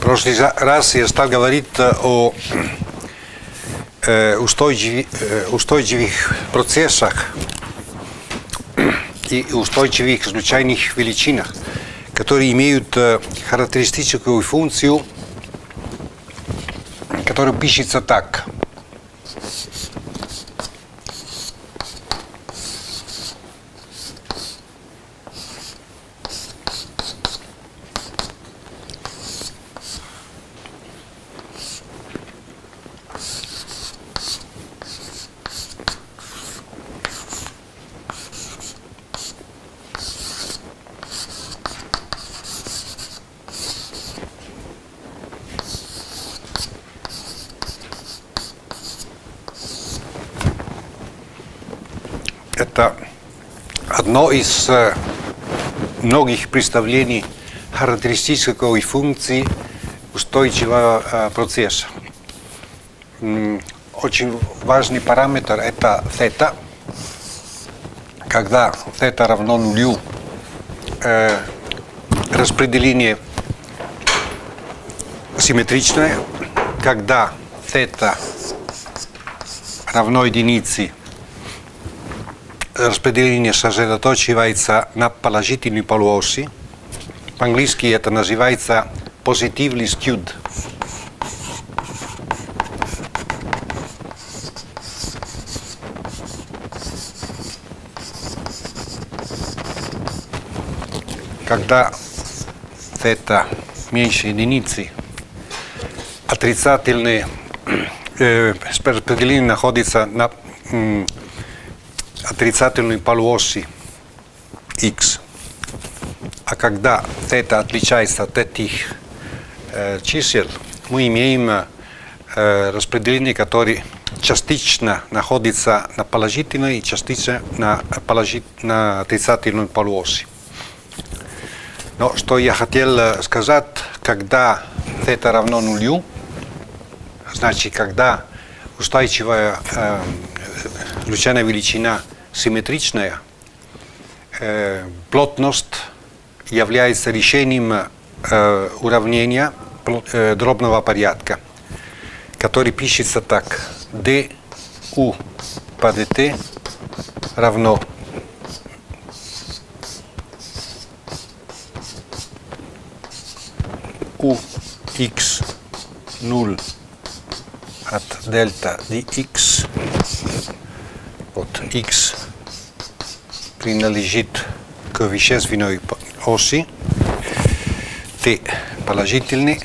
Прошлый раз я стал говорить о э, устойчивых, э, устойчивых процессах и устойчивых случайных величинах, которые имеют э, характеристическую функцию, которая пишется так. Это одно из э, многих представлений характеристической функции устойчивого э, процесса. М, Очень важный параметр это θ. Когда θ равно нулю, э, распределение симметричное. Когда θ равно единице, распределение сосредоточивается на положительной полуоси. По-английски это называется positively skewed. Когда θ меньше единицы, отрицательные э, распределение находится на м, отрицательной полуоси x. А когда θ отличается от этих э, чисел, мы имеем э, распределение, которое частично находится на положительной и частично на, положи- на отрицательной полуоси. Но что я хотел э, сказать, когда θ равно нулю, значит, когда устойчивая э, случайная величина симметричная, э, плотность является решением э, уравнения э, дробного порядка, который пишется так. du по dt равно u x 0 от дельта dx от x принадлежит к вещественной оси, t положительный,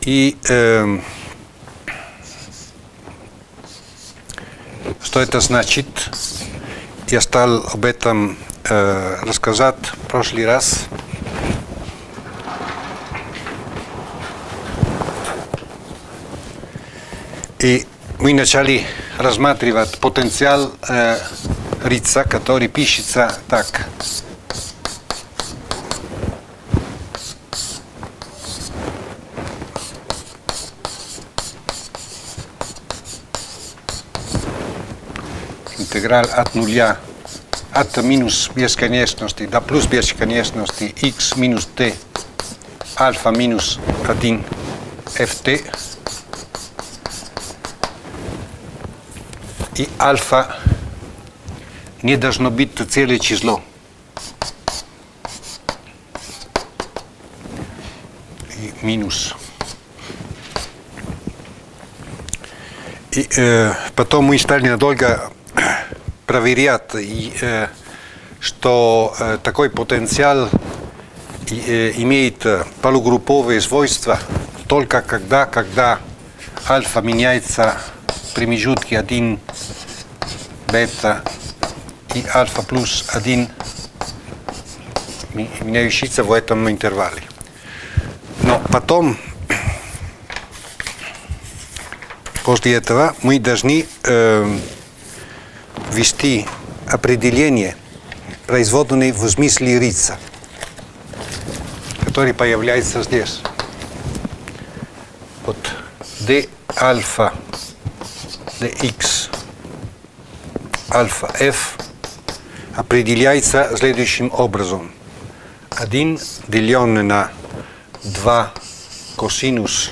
и эм, что это значит, я стал об этом э, рассказать в прошлый раз. И мы начали рассматривать потенциал э, Рица, который пишется так. Интеграль от нуля, от минус бесконечности до плюс бесконечности x минус t альфа минус 1 ft и альфа не должно быть целое число. И минус. И э, потом мы стали надолго проверять, и, э, что э, такой потенциал и, э, имеет э, полугрупповые свойства только когда, когда альфа меняется в промежутке 1 бета и альфа плюс 1 ми- меняющийся в этом интервале. Но потом, после этого, мы должны э, ввести определение, производное в смысле рица, который появляется здесь. Вот d альфа dx альфа f определяется следующим образом. 1 деленное на 2 косинус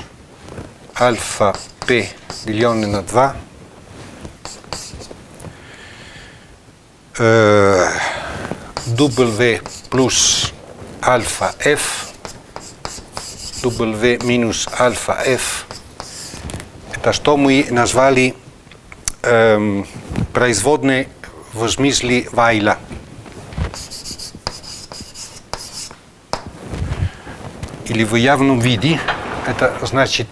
альфа p деленное на 2 э, w плюс альфа f w минус альфа f это что мы назвали эм, производной в смысле Вайла. Или в явном виде, это значит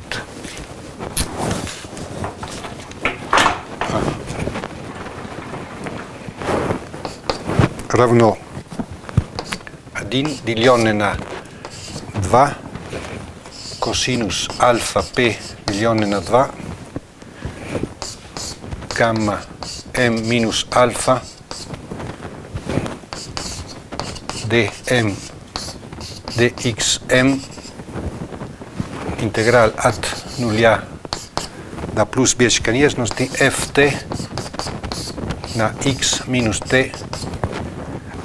равно 1 деленное на 2 косинус альфа p деленное на 2 гамма m минус альфа dm dxm интеграл от нуля до плюс бесконечности ft на x минус t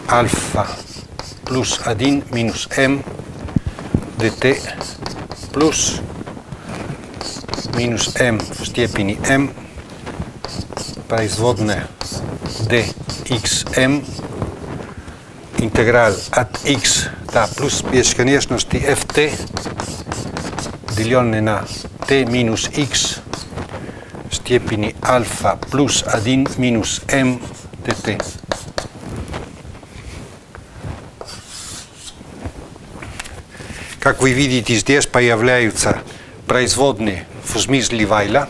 альфа плюс 1 минус m dt плюс минус m в степени m производная dxm интеграл от x до плюс бесконечности ft деленное на t минус x степени альфа плюс 1 минус m dt. Как вы видите, здесь появляются производные в смысле Вайла,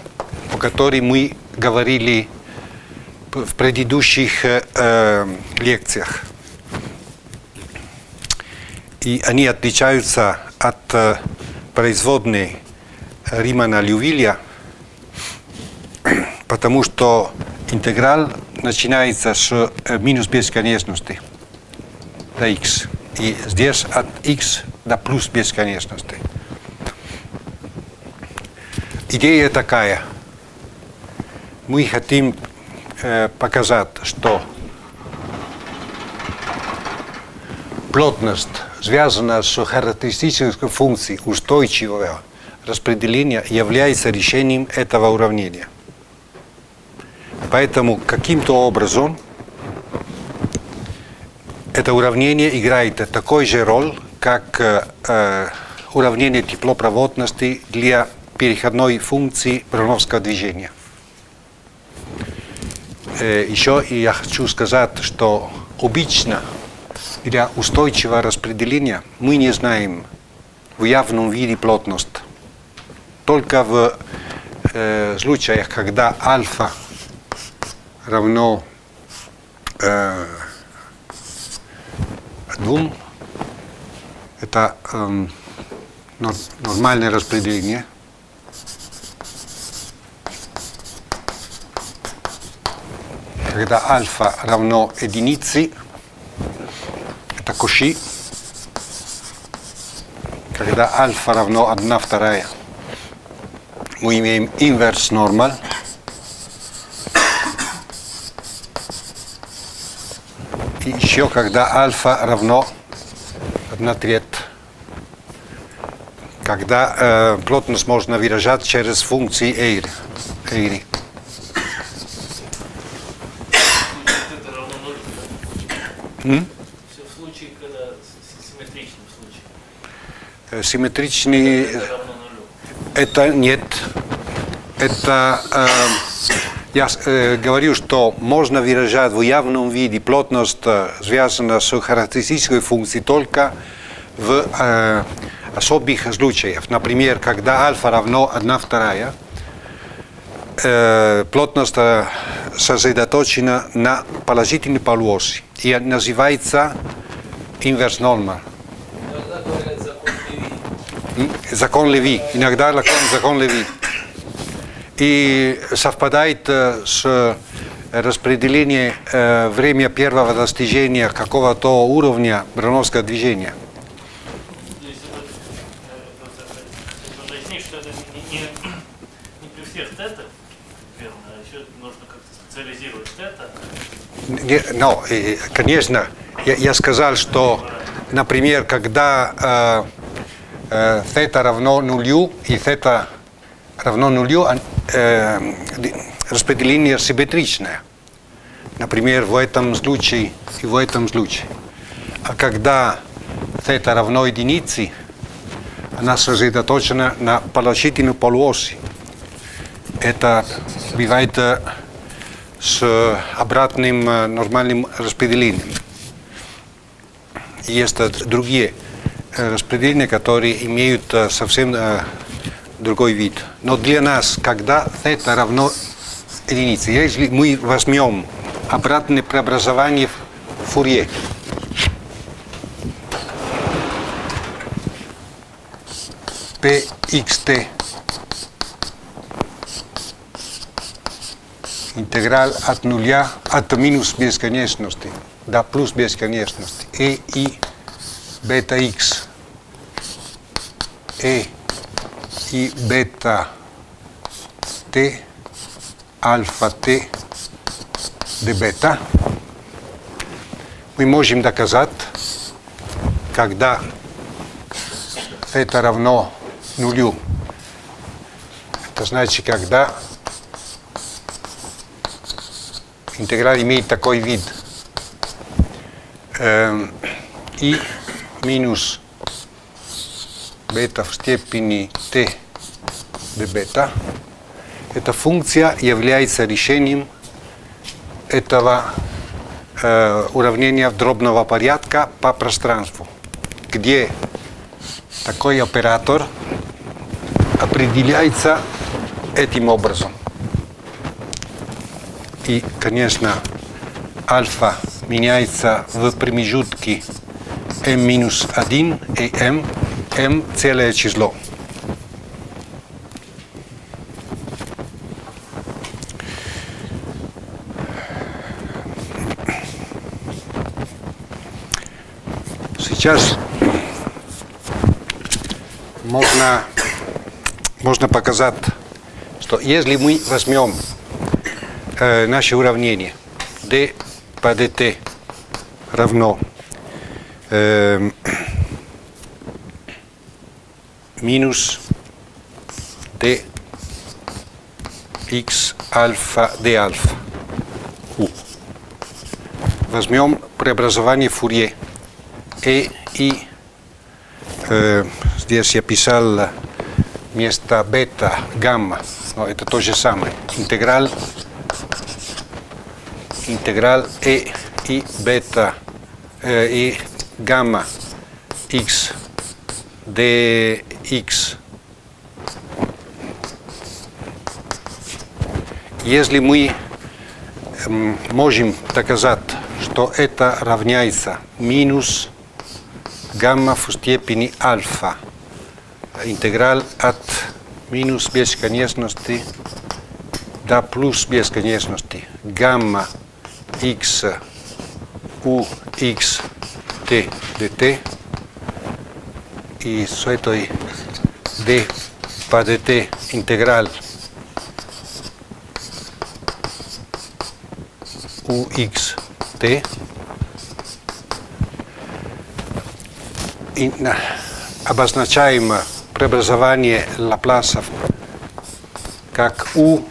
о которой мы говорили в предыдущих э, лекциях. И они отличаются от э, производной Римана Лювилия, потому что интеграл начинается с э, минус бесконечности до x. И здесь от x до плюс бесконечности. Идея такая. Мы хотим э, показать, что плотность связана с характеристической функцией устойчивого распределения является решением этого уравнения. Поэтому каким-то образом это уравнение играет такой же роль, как э, уравнение теплопроводности для переходной функции Броновского движения. Э, еще я хочу сказать, что обычно для устойчивого распределения мы не знаем в явном виде плотность. Только в э, случаях, когда альфа равно э, двум, это э, нормальное распределение. Когда альфа равно единице, это коши. Когда альфа равно 1 вторая, мы имеем инверс нормаль. И еще когда альфа равно 1 треть. Когда э, плотность можно выражать через функции эйр. эйри. Это равно нулю. М? В случае, когда симметричном случае. Э, Симметричный Это. Это нет. Это э, я э, говорю, что можно выражать в явном виде плотность, э, связанную с характеристической функцией, только в э, особых случаях. Например, когда альфа равно 1 вторая, э, плотность э, сосредоточена на положительной полуоси и называется инверс норма. Закон Леви. Иногда закон, закон Леви. И совпадает с распределением э, время первого достижения какого-то уровня Броновского движения. Если вы, э, просто, э, уточнить, что это не, не, не при всех тета, верно, а еще нужно как-то специализировать тета, Не, но, э, конечно, я, я сказал, что, например, когда э, э, θ равно нулю и θ равно нулю, э, распределение симметричное. Например, в этом случае и в этом случае. А когда θ равно единице, она сосредоточена на положительной полуоси. Это бывает э, с обратным э, нормальным распределением. Есть э, другие распределения, которые имеют совсем другой вид. Но для нас, когда это равно единице, если мы возьмем обратное преобразование в Фурье, pxt интеграл от нуля, от минус бесконечности до плюс бесконечности. E и бета x. E и бета t альфа t de бета. Мы можем доказать, когда это равно нулю. Это значит, когда интеграл имеет такой вид. Эм, и минус бета в степени t de бета. Эта функция является решением этого э, уравнения дробного порядка по пространству, где такой оператор определяется этим образом. И, конечно, альфа меняется в промежутке m-1 и m, m целое число. Сейчас можно, можно показать, что если мы возьмем э, наше уравнение d по dt равно э, минус d x альфа d альфа u. Возьмем преобразование Фурье. E и э, здесь я писал вместо бета, гамма, но это то же самое. Интеграл integral e i beta eh, и гамма x dx. Если мы можем доказать, что это равняется минус гамма в степени альфа, интеграл от минус бесконечности до плюс бесконечности, гамма x u x t dt y estoy d para dt integral. U x t. И обозначаем преобразование Лапласа как u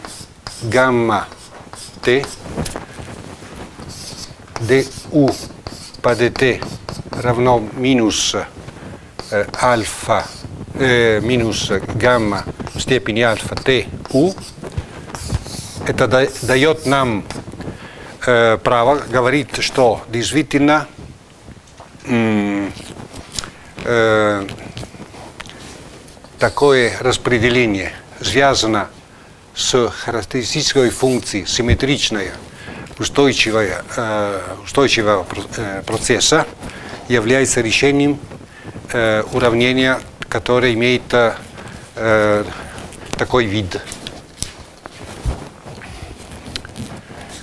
гамма t du по dt равно минус э, альфа, э, минус гамма в степени альфа t u, это да, дает нам э, право говорить, что действительно э, такое распределение связано с характеристической функцией симметричной э, устойчивого э, процесса является решением э, уравнения, которое имеет такой вид.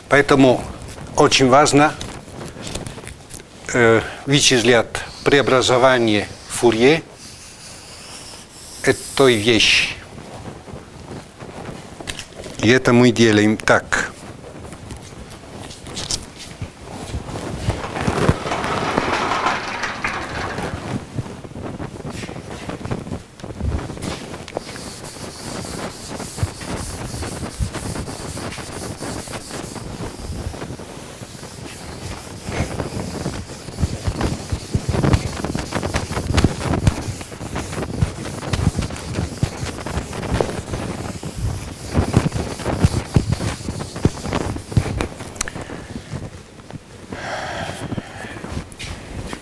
Поэтому очень важно вычислять преобразование Фурье этой вещи. И это мы делаем так.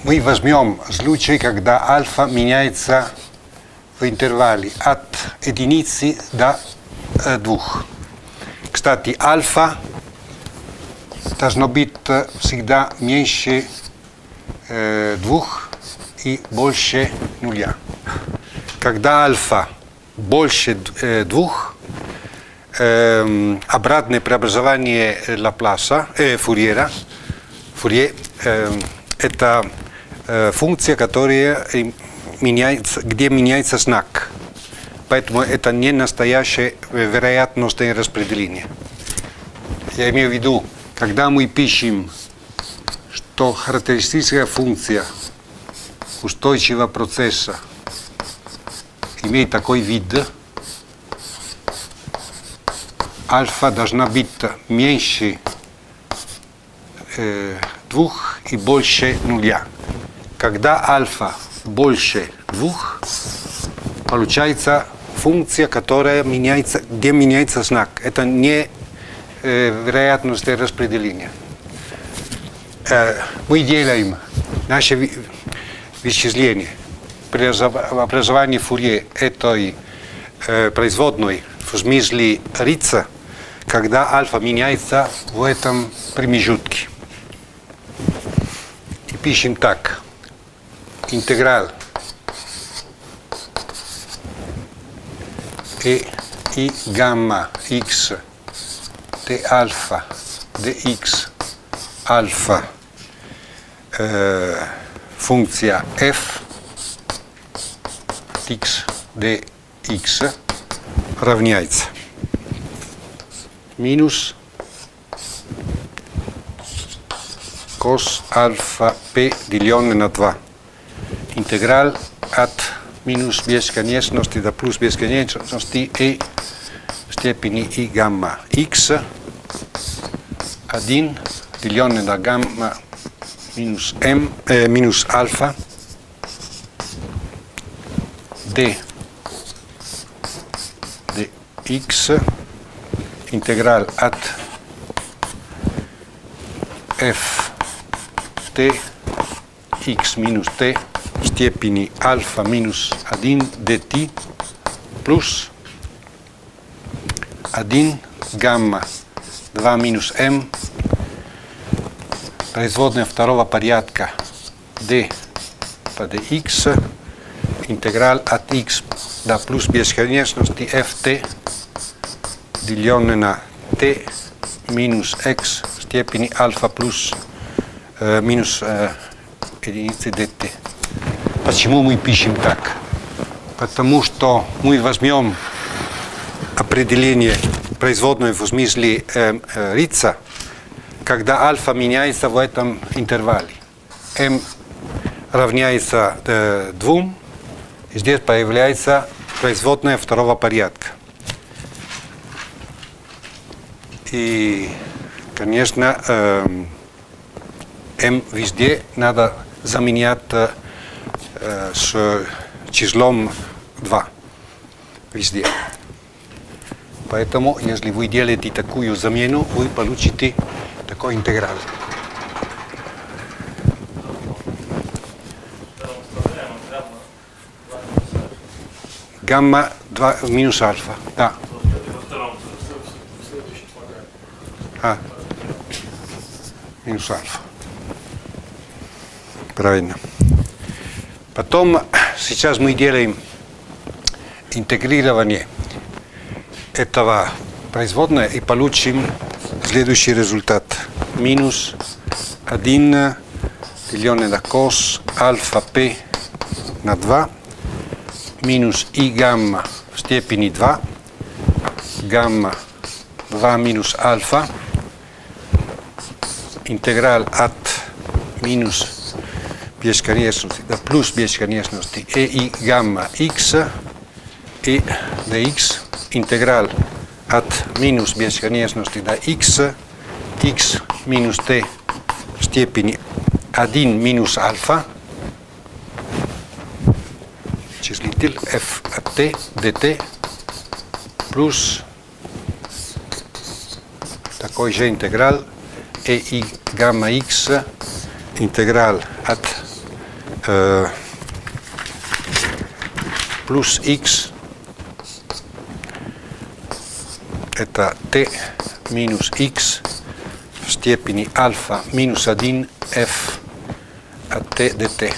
мы возьмем случай, когда альфа меняется в интервале от единицы до э, двух. Кстати, альфа должно быть э, всегда меньше э, двух и больше нуля. Когда альфа больше э, двух, э, обратное преобразование Лапласа, э, Фурьера, Фурье, э, это э, функция, которая меняется, где меняется знак. Поэтому это не настоящее вероятностное распределение. Я имею в виду, когда мы пишем, что характеристическая функция устойчивого процесса имеет такой вид, альфа должна быть меньше э, двух и больше нуля. Когда альфа больше двух, получается функция, которая меняется, где меняется знак. Это не э, вероятностное распределение. Э, мы делаем наше вычисление при образовании Фурье этой э, производной в смысле рица, когда альфа меняется в этом промежутке. И пишем так. Интеграл e i gamma x d alfa dx alfa. Э, функция f x dx равняется минус cos альфа p деленное на 2 интеграл от минус бесконечности до плюс бесконечности и степени и гамма x 1 деленное на гамма минус m э, минус альфа d dx интеграл от f t x минус t степени альфа минус 1 dt плюс 1 гамма 2 минус m производная второго порядка. D по dx интеграл от x до плюс бесконечности ft деленное на t минус x степени альфа плюс э, минус э, единицы dt. Почему мы пишем так? Потому что мы возьмем определение производной в смысле э, э, рица, когда альфа меняется в этом интервале. m равняется э, 2, и здесь появляется производная второго порядка. И, конечно, э, m везде надо заменять э, с числом 2 везде. Поэтому, если вы делаете такую замену, вы получите такой интеграл. Гамма 2 минус альфа. Да. А. Минус альфа. Правильно. Потом сейчас мы делаем интегрирование этого производного и получим следующий результат. Минус 1 деленное на cos альфа p на 2 минус и гамма в степени 2 гамма 2 минус альфа интеграл от минус бесконечности до плюс бесконечности e и гамма x и dx интеграл от минус бесконечности до x x минус t в степени 1 минус альфа числитель f от t dt плюс такой же интеграл e и гамма x интеграл от э, плюс x это t минус x в степени альфа минус 1 f от t dt.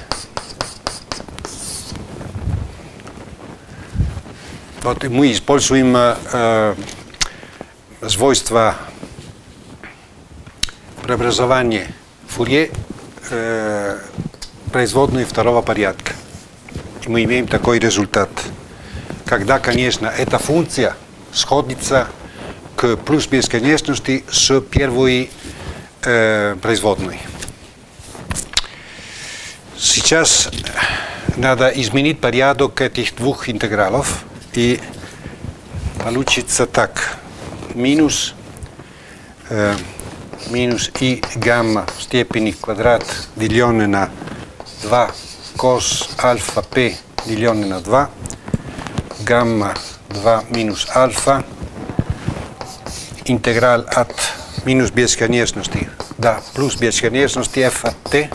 Вот мы используем э, свойства преобразования Фурье э, производной второго порядка. И мы имеем такой результат. Когда, конечно, эта функция сходится к плюс бесконечности с первой э, производной. Сейчас надо изменить порядок этих двух интегралов и получится так. Минус, э, минус и гамма в степени квадрат деленное на 2 cos альфа p деленное на 2 гамма 2 минус альфа интеграл от минус бесконечности до плюс бесконечности f от t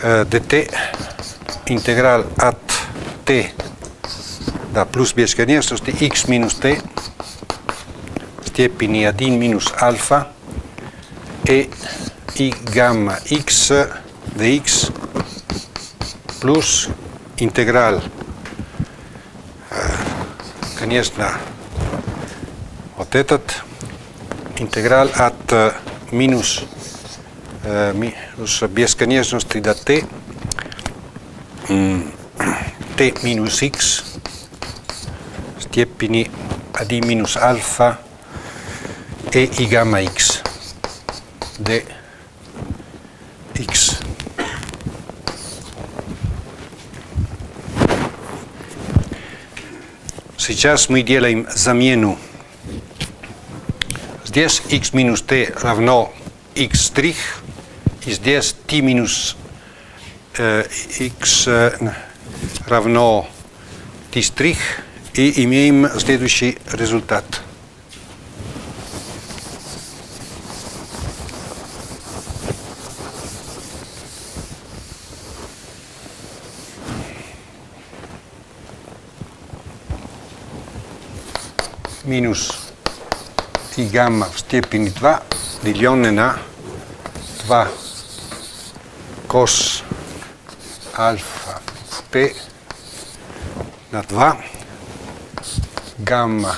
э, dt интеграл от t до плюс бесконечности x минус t степени 1 минус альфа и и гамма x dx плюс интеграл конечно вот этот интеграл от минус, минус бесконечности до t t минус x степени 1 минус альфа e i gamma x de x. Сейчас мы делаем замену. Здесь x минус t равно x стрих, и здесь t минус э, x э, равно t стрих, и имеем следующий результат. Минус и гамма в степени 2 деленное на 2 кос альфа p на 2 гамма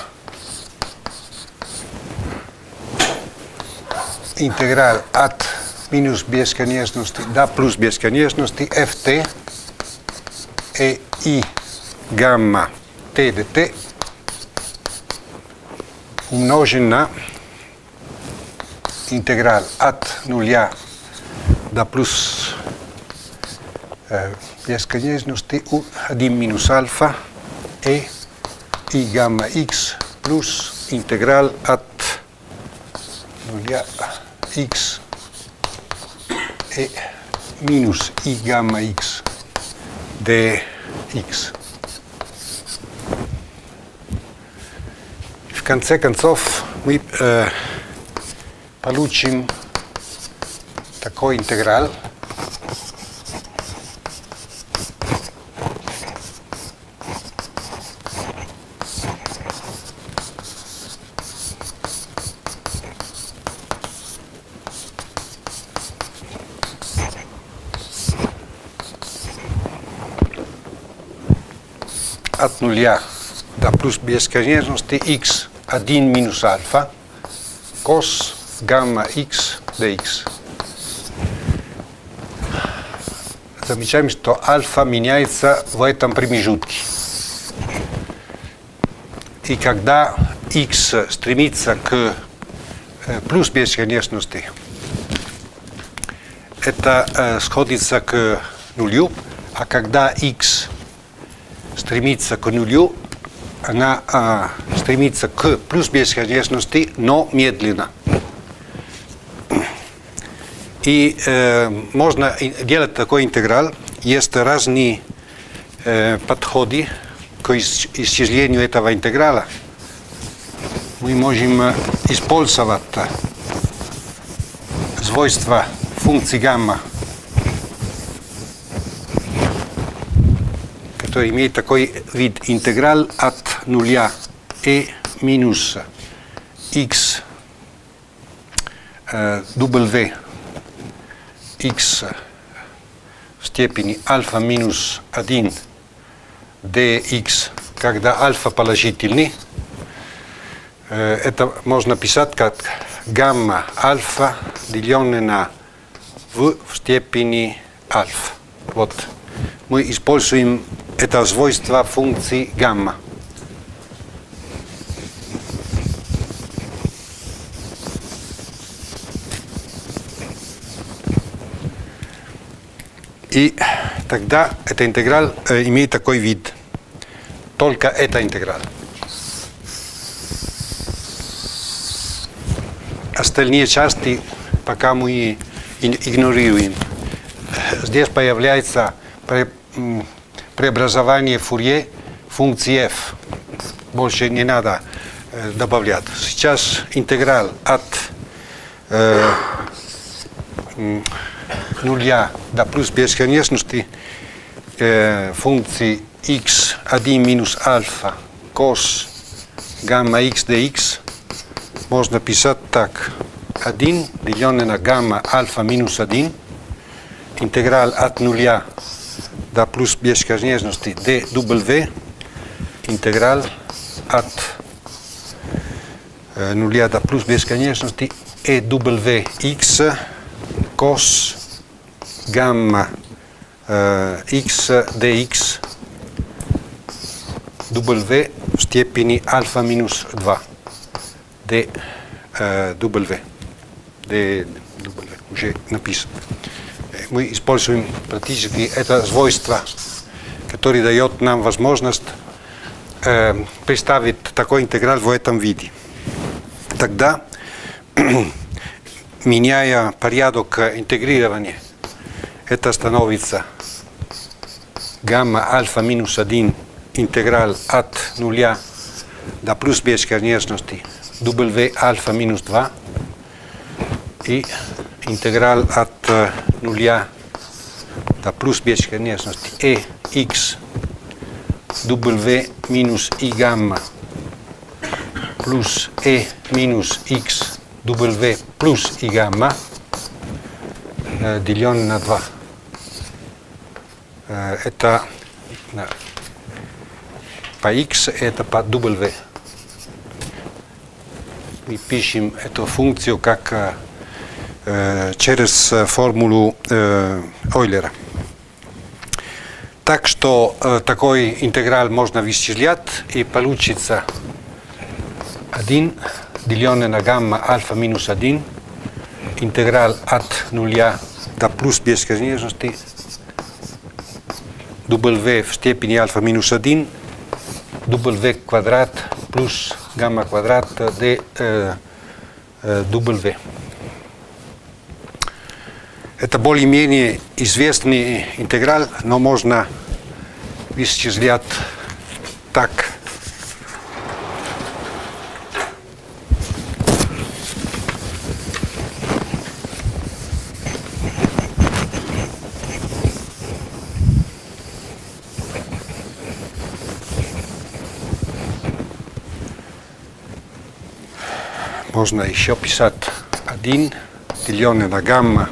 интеграл от минус бесконечности до плюс бесконечности ft и и гамма t dt умножен на интеграл от нуля до плюс э, бесконечности 1 минус альфа и и гамма x плюс интеграл от нуля x и минус и гамма x dx. В конце концов мы э, получим такой интеграл. От нуля до плюс бесконечности x 1 минус альфа cos гамма x dx. Замечаем, что альфа меняется в этом промежутке. И когда x стремится к плюс бесконечности, это э, сходится к нулю, а когда x стремится к нулю, она а, стремится к плюс бесконечности, но медленно. И э, можно делать такой интеграл. Есть разные э, подходы к исчислению этого интеграла. Мы можем использовать свойства функции гамма который имеет такой вид. Интеграл от нуля. E минус x w x в. Степени альфа минус 1 dx, когда альфа положительный, э, это можно писать как гамма альфа, деленное на в в степени альфа. Вот мы используем это свойство функции гамма. И тогда эта интеграл э, имеет такой вид. Только это интеграл. Остальные части пока мы игнорируем. Здесь появляется преобразование Фурье функции f. Больше не надо э, добавлять. Сейчас интеграл от э, нуля до плюс бесконечности э, функции x1 минус альфа cos гамма x dx можно писать так. 1 деленное на гамма альфа минус 1 интеграл от нуля до плюс бесконечности dw интеграл от э, нуля до плюс бесконечности ewx cos гамма э, x dx w в степени альфа минус 2 d э, w d w уже написано. Мы используем практически это свойство, которое дает нам возможность э, представить такой интеграл в этом виде. Тогда, меняя порядок интегрирования, это становится гамма альфа минус 1 интеграл от нуля до плюс бесконечности w альфа минус 2 и интеграл от нуля до плюс бесконечности e x w минус и гамма плюс e минус x w плюс и гамма деленное на 2. Это по x, это по w. Мы пишем эту функцию как через формулу э, Ойлера. Так что э, такой интеграл можно вычислять и получится 1 деленное на гамма альфа минус 1 интеграл от нуля до плюс бесконечности w в степени альфа минус 1 w квадрат плюс гамма квадрат d э, э, w. Это более-менее известный интеграл, но можно вычислять так. Можно еще писать 1 деленное на гамма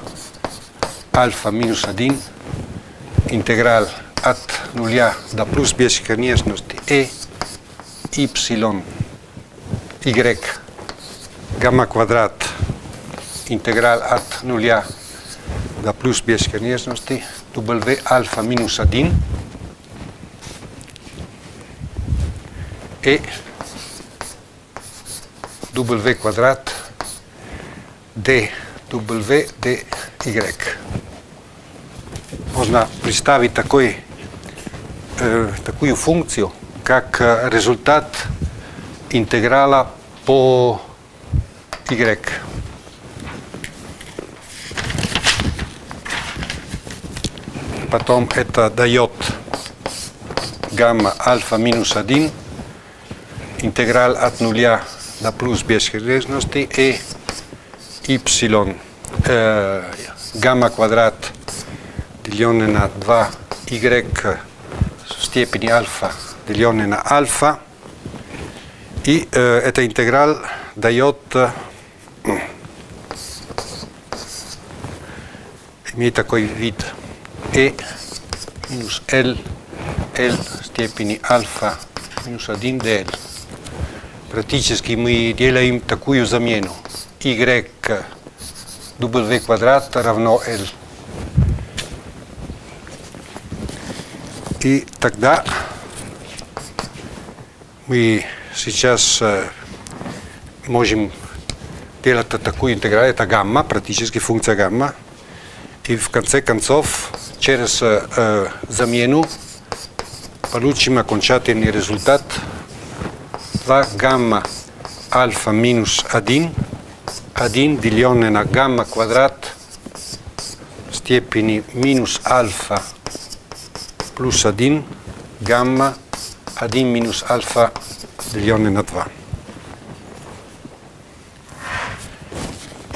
альфа минус 1 интеграл от нуля до плюс бесконечности e y y гамма квадрат интеграл от нуля до плюс бесконечности w альфа минус 1 e w квадрат d w d y. Можно представить такой, э, такую функцию, как результат интеграла по y. Потом это дает гамма альфа минус 1, интеграл от нуля до плюс бесконечности и y э, гамма квадрат деленное на 2y в степени альфа, деленное на альфа. И э, эта интеграл дает, э, имеет такой вид e минус L, L степени альфа минус 1 dl. Практически мы делаем такую замену. y w квадрат равно L. И тогда мы сейчас э, можем делать такую интеграль, это гамма, практически функция гамма. И в конце концов, через э, замену получим окончательный результат 2 гамма альфа минус 1, 1 деленное на гамма квадрат в степени минус альфа плюс 1 гамма 1 минус альфа деленное на 2.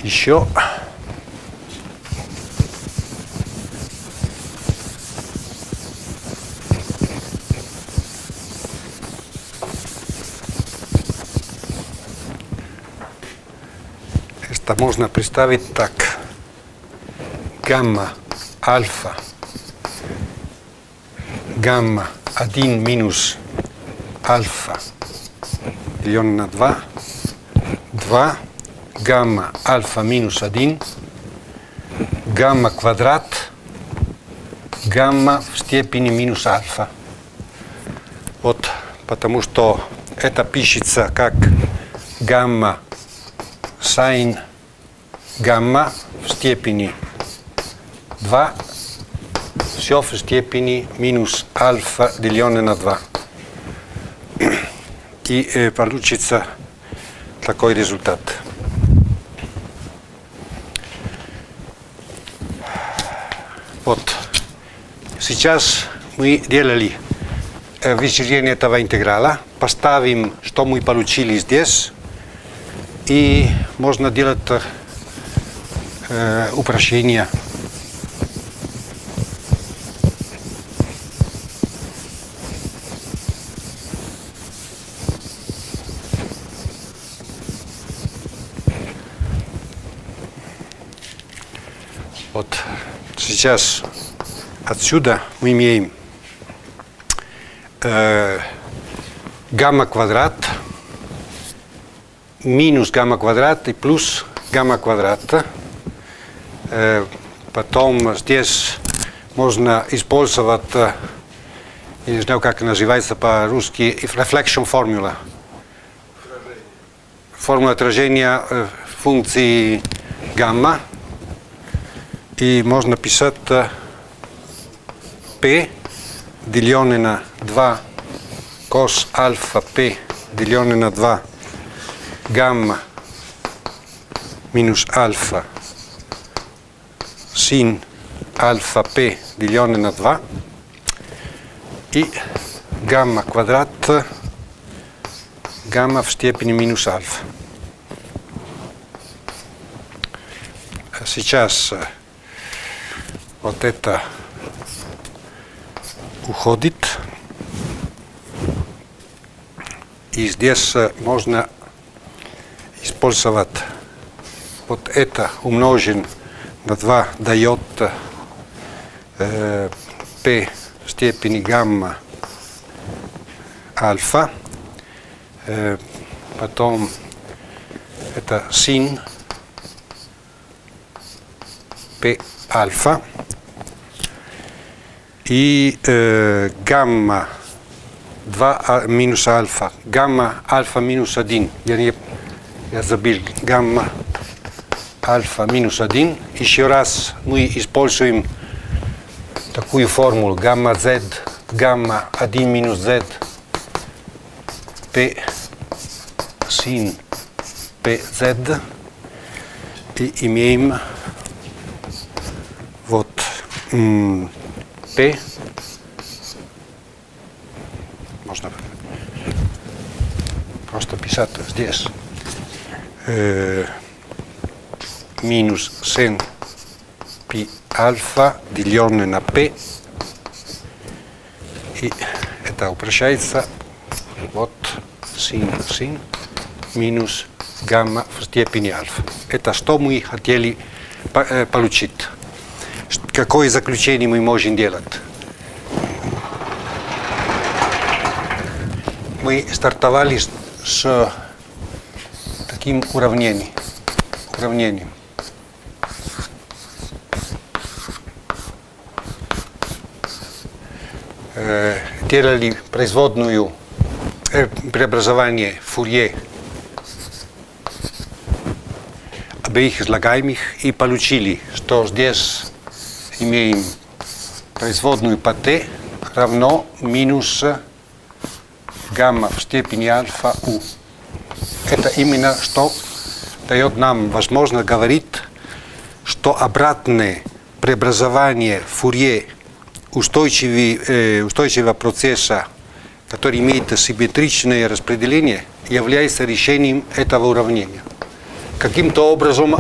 Еще это можно представить так. Гамма альфа гамма 1 минус альфа деленное на 2, 2 гамма альфа минус 1, гамма квадрат, гамма в степени минус альфа. Вот потому что это пишется как гамма син гамма в степени 2 все в степени минус альфа деленное на 2. И э, получится такой результат. Вот. Сейчас мы делали вычисление этого интеграла. Поставим, что мы получили здесь. И можно делать э, упрощение. Вот сейчас отсюда мы имеем э, гамма квадрат минус гамма квадрат и плюс гамма квадрат. Э, потом здесь можно использовать, э, я не знаю, как называется по-русски, reflection формула. Формула отражения э, функции гамма. И можно писать P деленное на 2 cos альфа P деленное на 2 гамма минус альфа син альфа P деленное на 2 и гамма квадрат гамма в степени минус альфа. Сейчас вот это уходит. И здесь можно использовать вот это умножен на 2 дает э, p в степени гамма альфа. Э, потом это син p альфа и э, гамма 2 минус альфа, гамма альфа минус 1. Я, не, я забил гамма альфа минус 1. Еще раз мы используем такую формулу гамма z, гамма 1 минус z, p син pz и имеем вот P можно просто писать здесь э, минус сен π альфа деленное на P и это упрощается. Вот син, син минус гамма в степени альфа. Это что мы хотели э, получить. Какое заключение мы можем делать? Мы стартовали с таким уравнением. уравнением. Э, делали производную э, преобразование Фурье обеих излагаемых и получили, что здесь имеем производную по t равно минус гамма в степени альфа u. Это именно что дает нам возможность говорить, что обратное преобразование Фурье устойчивый, устойчивого процесса, который имеет симметричное распределение, является решением этого уравнения. Каким-то образом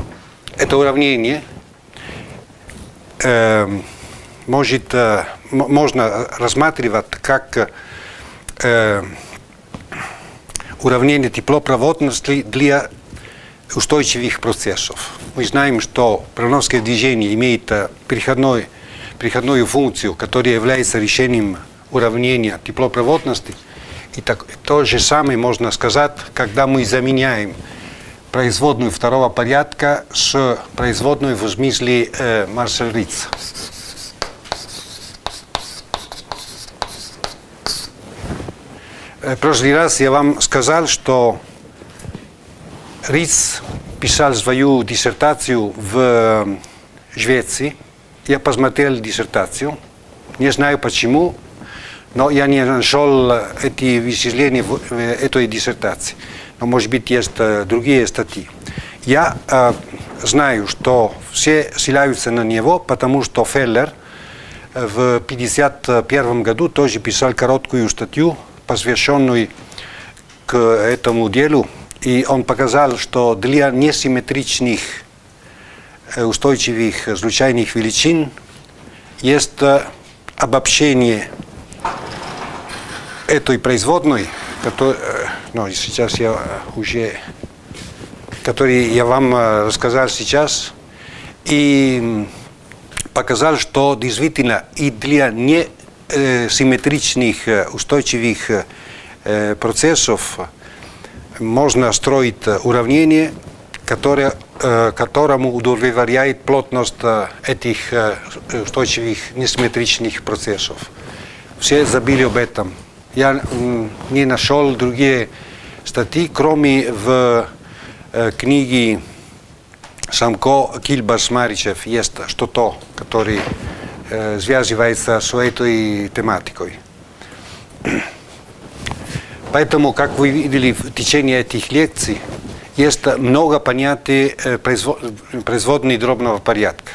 это уравнение э, может, э, можно рассматривать как э, уравнение теплопроводности для устойчивых процессов. Мы знаем, что Броновское движение имеет переходной переходную функцию, которая является решением уравнения теплопроводности. И так, то же самое можно сказать, когда мы заменяем производную второго порядка с производной в смысле э, Марсель-Риц. В прошлый раз я вам сказал, что Риц писал свою диссертацию в Швеции, я посмотрел диссертацию, не знаю почему, но я не нашел эти вычисления в этой диссертации. Но, может быть, есть другие статьи. Я э, знаю, что все ссылаются на него, потому что Феллер в 1951 году тоже писал короткую статью, посвященную к этому делу, и он показал, что для несимметричных устойчивых случайных величин есть обобщение этой производной, который, ну, сейчас я уже, который я вам рассказал сейчас, и показал, что действительно и для несимметричных устойчивых процессов можно строить уравнение, которое которому удовлетворяет плотность этих устойчивых несимметричных процессов. Все забили об этом. Я не нашел другие статьи, кроме в книге Самко Кильбас Маричев есть что-то, которое связывается с этой тематикой. Поэтому, как вы видели в течение этих лекций, есть много понятий производной дробного порядка.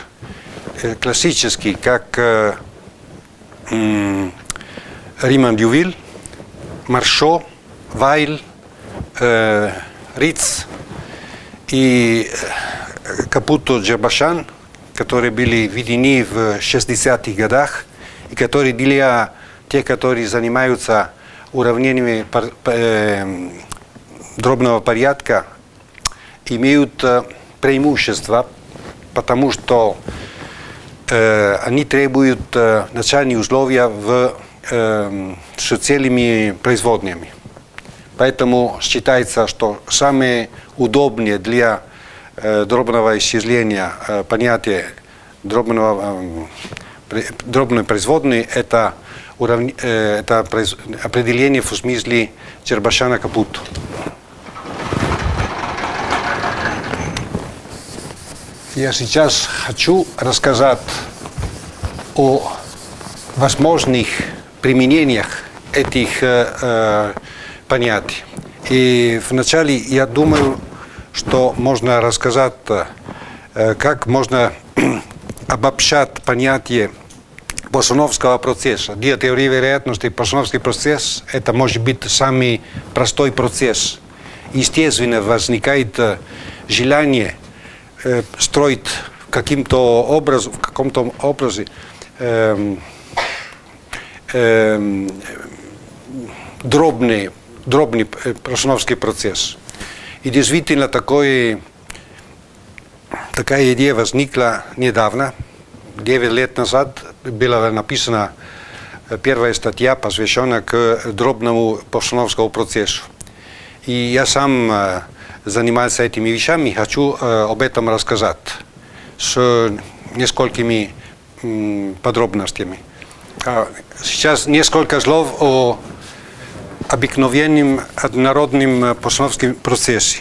Классический, как Риман Дювиль, Маршо, Вайль, Риц и Капуто Джербашан, которые были введены в 60-х годах и которые для тех, которые занимаются уравнениями дробного порядка, имеют преимущество, потому что э, они требуют э, начальные условия в, э, с целыми производными. Поэтому считается, что самое удобное для э, дробного исчисления э, дробного, э, дробной производной это, уравни, э, это определение в смысле Чербашана Капут. Я сейчас хочу рассказать о возможных применениях этих э, понятий. И вначале я думаю, что можно рассказать, э, как можно обобщать понятие Босуновского процесса. Для теории вероятности Босуновский процесс – это может быть самый простой процесс. Естественно, возникает желание – строить каким-то образом, в каком-то образе эм, дробный, дробный Просуновский процесс. И действительно такой, такая идея возникла недавно, 9 лет назад была написана первая статья, посвященная к дробному Просуновскому процессу. И я сам занимался этими вещами, хочу об этом рассказать с несколькими подробностями. Сейчас несколько слов о обыкновенном однородном посновском процессе.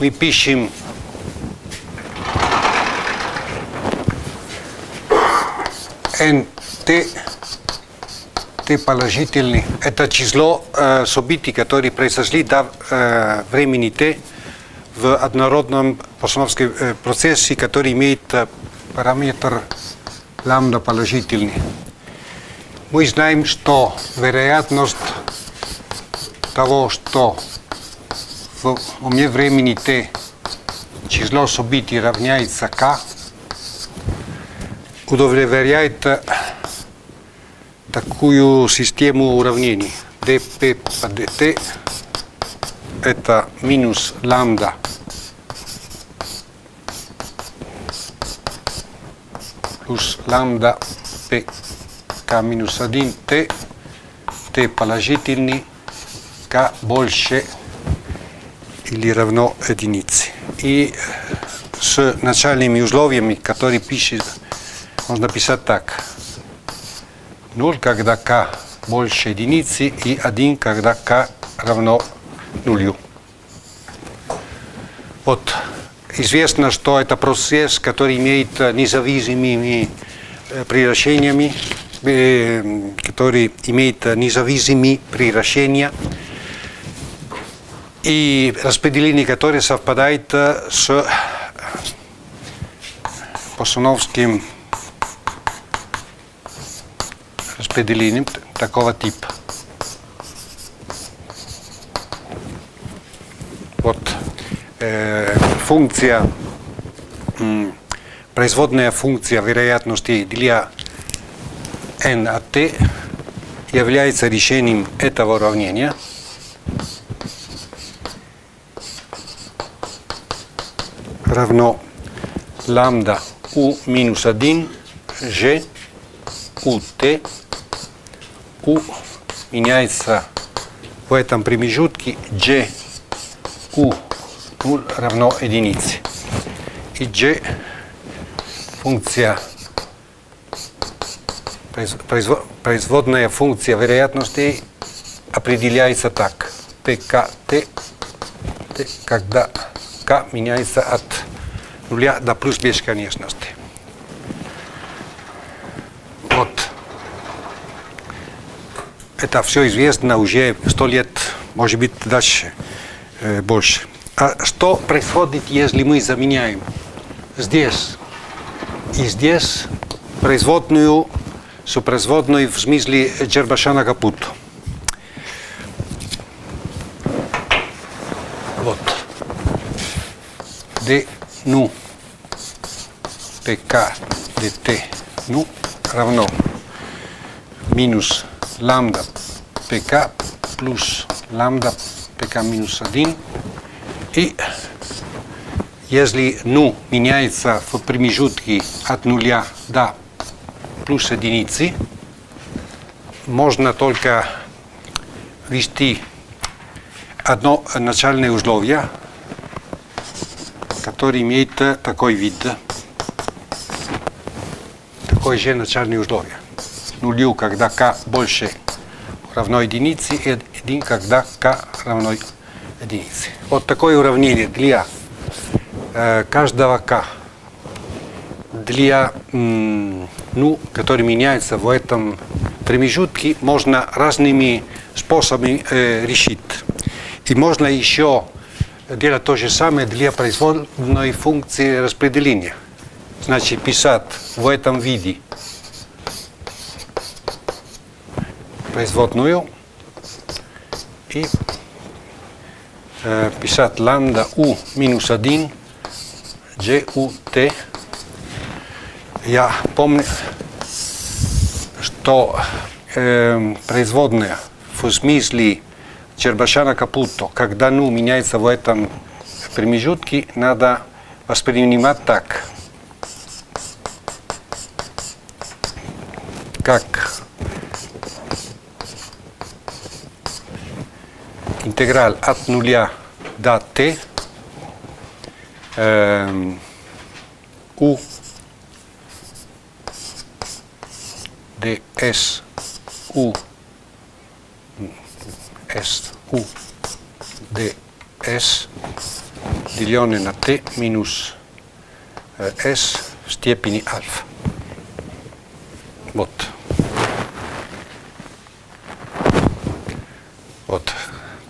Мы пишем НТ Т положительный. Это число э, событий, которые произошли до э, времени Т в однородном посновском э, процессе, который имеет э, параметр лambda положительный. Мы знаем, что вероятность того, что в уме времени t число событий равняется k, удовлетворяет такую систему уравнений. dp по dt это минус лambda плюс лambda p k минус 1 t, t положительный, k больше или равно единице. И с начальными условиями, которые пишет, можно писать так. 0, когда k больше единицы, и 1, когда k равно нулю. Вот Известно, что это процесс, который имеет независимыми превращениями, который имеет независимые превращения, и распределение которое совпадает с посуновским распределением такого типа. Вот функция, производная функция вероятности для n от t является решением этого уравнения. равно лambda u минус 1 g у t u меняется в этом промежутке g u 0 равно единице. И g функция производная функция вероятности определяется так. t когда k меняется от нуля до плюс бесконечности. Вот. Это все известно уже сто лет, может быть, дальше, э, больше. А что происходит, если мы заменяем? Здесь. И здесь производную сопроизводную в смысле Джербашана Капут? Вот. d ну. Pk dt ну равно. Минус лambda pk плюс лambda pk минус 1 и если ну меняется в промежутке от нуля до плюс единицы, можно только ввести одно начальное условие, которое имеет такой вид. Такое же начальное условие. Нулю, когда k больше равно единице, и 1, когда k равно единицы. Вот такое уравнение для э, каждого k, для ну, который меняется в этом промежутке, можно разными способами э, решить. И можно еще делать то же самое для производной функции распределения. Значит, писать в этом виде производную и писать лambda u минус 1 g u t. Я помню, что э, производная в смысле Чербашана Капуто, когда ну меняется в этом промежутке, надо воспринимать так. Как интеграл от нуля до t эм, u ds u est u ds деление на t минус э, s в степени альфа. Вот.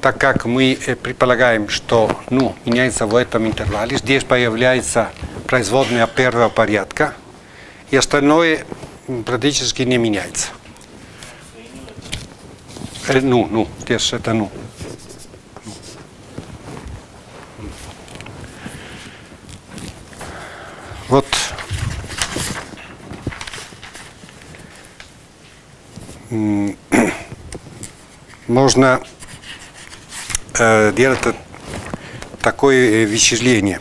Так как мы э, предполагаем, что ну, меняется в этом интервале, здесь появляется производная первого порядка, и остальное практически не меняется. Э, ну, ну, здесь это ну. Вот. Можно делать такое э, вычисление.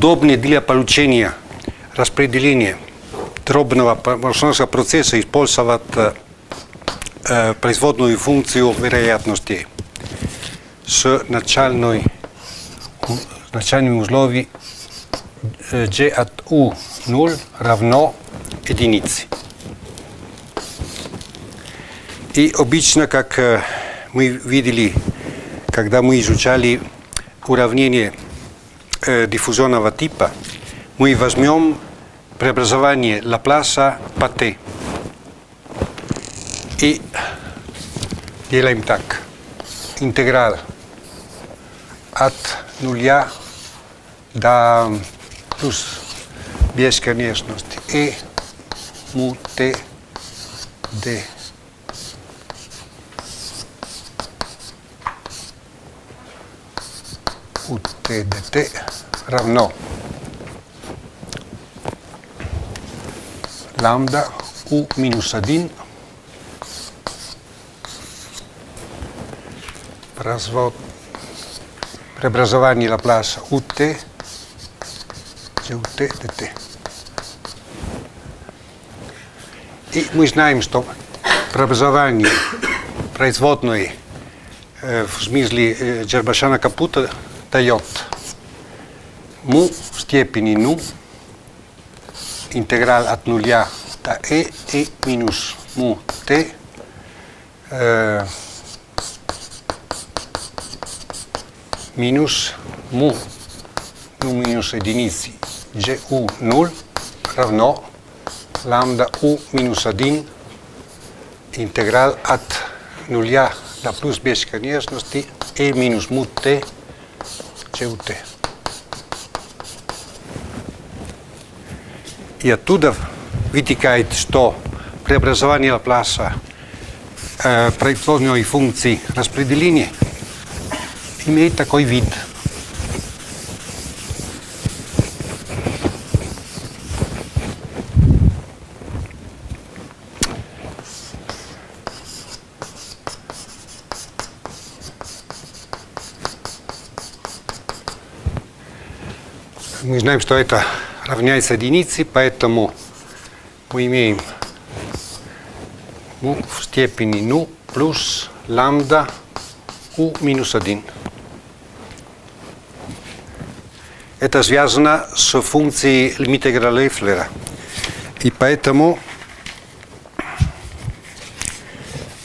Удобнее для получения распределения дробного пространства процесса использовать э, э, производную функцию вероятности с начальной, начальными условиями э, g от u 0 равно единице. И обычно, как э, мы видели, когда мы изучали уравнение э, диффузионного типа, мы возьмем преобразование Лапласа по t и делаем так. Интеграл от нуля до плюс бесконечности и му t d ut dt равно лambda u минус 1 развод преобразование Лапласа ut ut dt. И мы знаем, что преобразование производной э, в смысле э, Джербашана Капута дает му в степени ну интеграл от нуля до e и минус му t э, минус му ну минус единицы gu 0 равно лambda u минус 1 интеграл от нуля до плюс бесконечности e минус му t gt. И оттуда вытекает, что преобразование Лапласа э, производной функции распределения имеет такой вид. Мы знаем, что это равняется единице, поэтому мы имеем у в степени ну плюс лambda u минус 1. Это связано с функцией лимита Лейфлера. И поэтому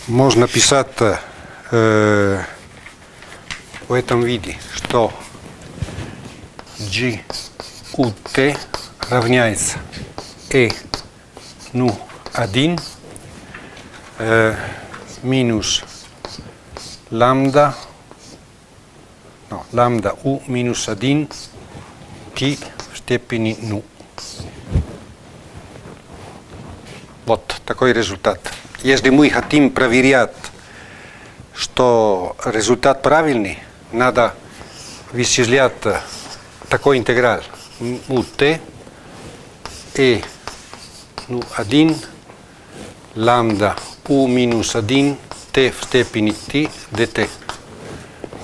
можно писать э, в этом виде, что g ut равняется е ну 1 э, минус лambda no, lambda u минус 1 t в степени ну. Вот такой результат. Если мы хотим проверять, что результат правильный, надо вычислять такой интеграл. У t e ну 1 лambda u минус 1 t в степени t dt.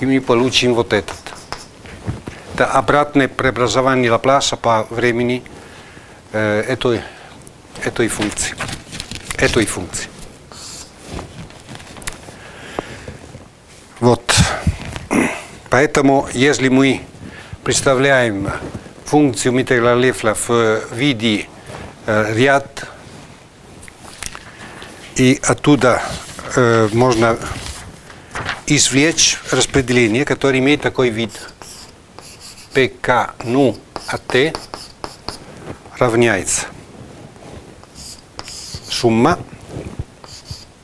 И мы получим вот этот. Это обратное преобразование Лапласа по времени э, этой, этой функции. Этой функции. Вот. Поэтому, если мы представляем Лефля в виде э, ряд, и оттуда можно извлечь распределение, которое имеет такой вид. ПК ну АТ равняется. Сумма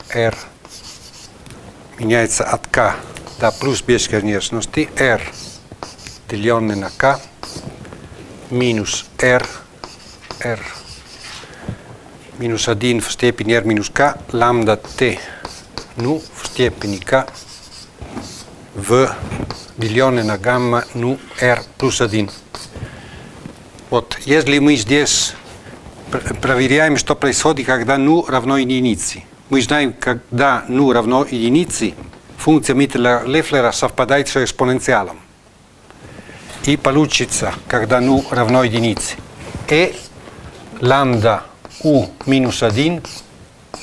R меняется от К до плюс бесконечности R деленное на К минус R R минус 1 в степени R минус К лambda T ну в степени К в деленное на гамма ну R плюс 1. Вот, если мы здесь проверяем, что происходит, когда ну равно единице. Мы знаем, когда ну равно единице, функция Миттела Лефлера совпадает с экспоненциалом. И получится, когда ну равно единице. E лambda u минус 1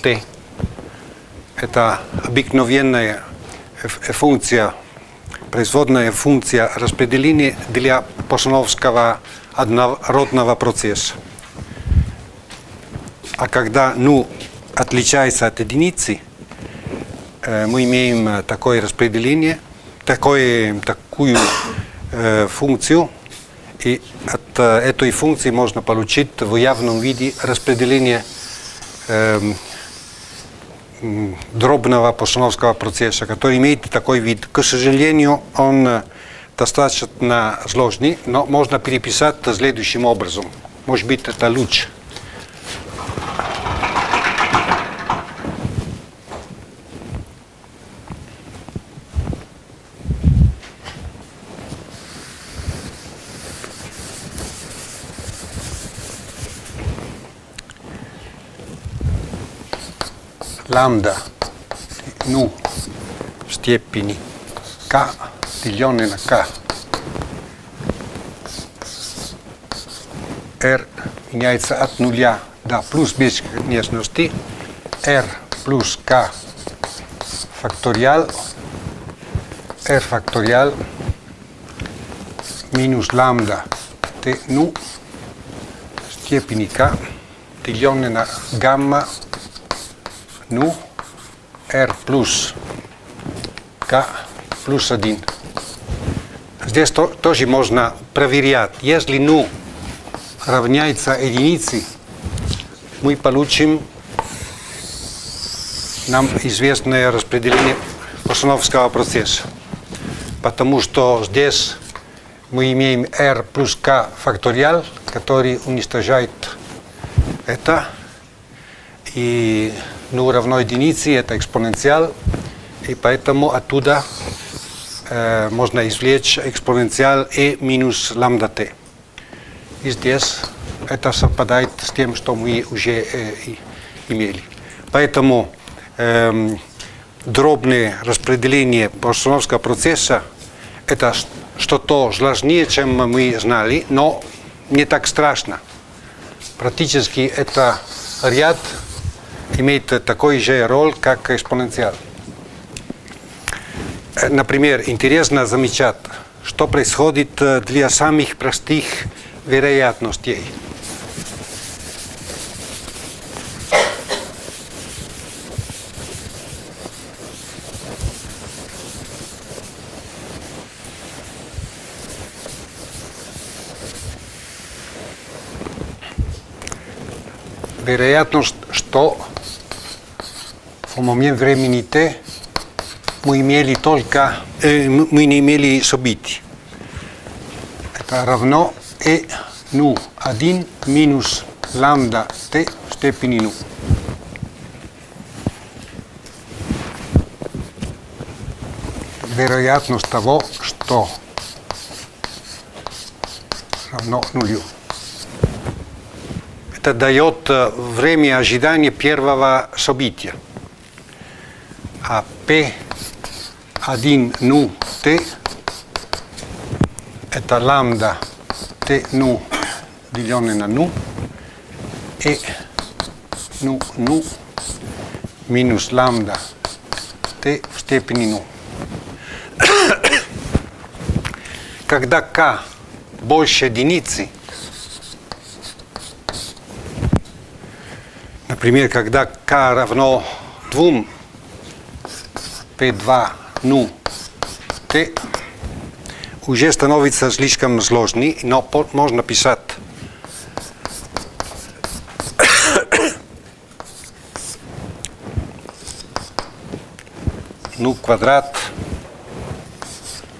t. Это обыкновенная функция производная функция распределения для Посановского однородного процесса. А когда ну отличается от единицы, мы имеем такое распределение, такое, такую э, функцию, и от этой функции можно получить в явном виде распределение э, дробного посуновского процесса, который имеет такой вид. К сожалению, он достаточно сложный, но можно переписать следующим образом. Может быть, это лучше. Лambda ну в степени k деленное на k r меняется от нуля до плюс бесконечности r плюс k факториал r факториал минус лambda t ну в степени k деленное на гамма ну r плюс k плюс 1. Здесь то, тоже можно проверять. Если ну равняется единице, мы получим нам известное распределение Посуновского процесса. Потому что здесь мы имеем r плюс k факториал, который уничтожает это. И ну равно единице, это экспоненциал, и поэтому оттуда э, можно извлечь экспоненциал e минус лambda t. И здесь это совпадает с тем, что мы уже э, имели. Поэтому э, дробное распределение Болсуновского процесса это что-то сложнее, чем мы знали, но не так страшно. Практически это ряд имеет такой же роль, как экспоненциал. Например, интересно замечать, что происходит для самых простых вероятностей. вероятность, что в момент времени Т мы имели только, э, мы не имели событий. Это равно E ну 1 минус лambda Т в степени ну. Вероятность того, что равно нулю. Это дает время ожидания первого события. А P1 ну T это лambda T ну деленное на ну и ну ну минус лambda T в степени ну. Когда k больше единицы, например, когда k равно 2, P2, ну, T, уже становится слишком сложный, но можно писать. Ну квадрат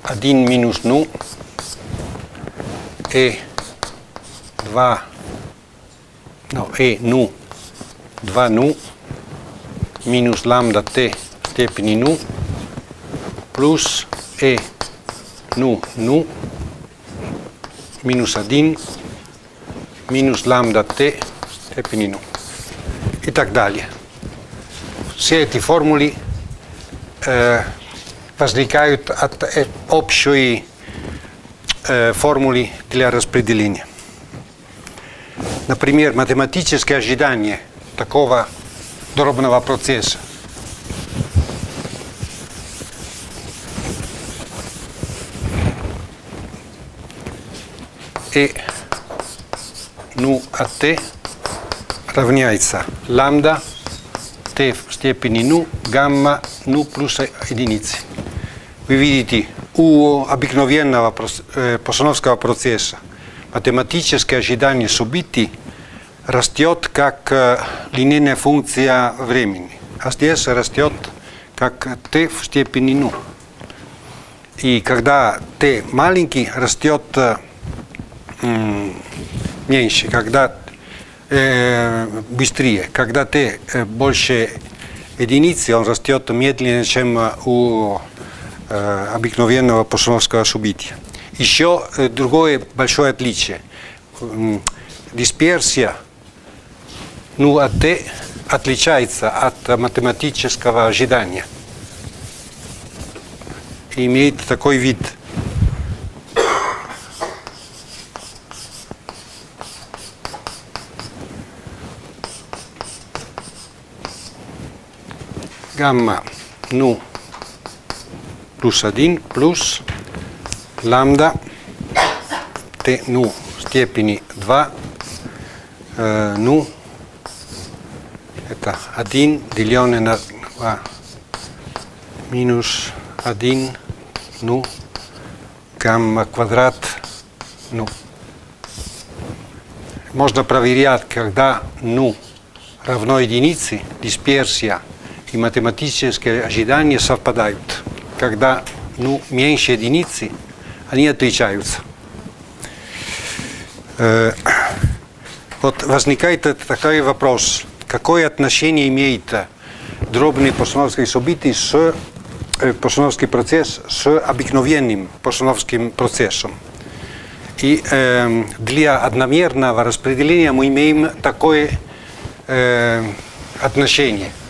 1 минус ну. Е 2 no, е ну 2 ну минус лambda t степени ну плюс е ну ну минус 1 минус лambda t степени ну и так далее. Все эти формулы э, возникают от э, общей э, формулы для распределения. Например, математическое ожидание такого дробного процесса. И ну от t равняется лambda t в степени ну гамма ну плюс единицы. Вы видите, у обыкновенного посоновского процесса математическое ожидание событий растет как линейная функция времени, а здесь растет как t в степени ну. И когда t маленький, растет меньше, когда э, быстрее. Когда t больше единицы, он растет медленнее, чем у э, обыкновенного посоновского события. Еще э, другое большое отличие. Дисперсия ну, от t отличается от математического ожидания. Имеет такой вид – гамма ну плюс 1 плюс лambda t ну степени 2 э, ну это 1 деленное на 2 минус 1 ну гамма квадрат ну можно проверять когда ну равно единице дисперсия и математические ожидания совпадают. Когда ну, меньше единицы, они отличаются. Э, вот возникает такой вопрос, какое отношение имеет дробный постановский событий с э, постановский процесс с обыкновенным постановским процессом. И э, для одномерного распределения мы имеем такое э, отношение –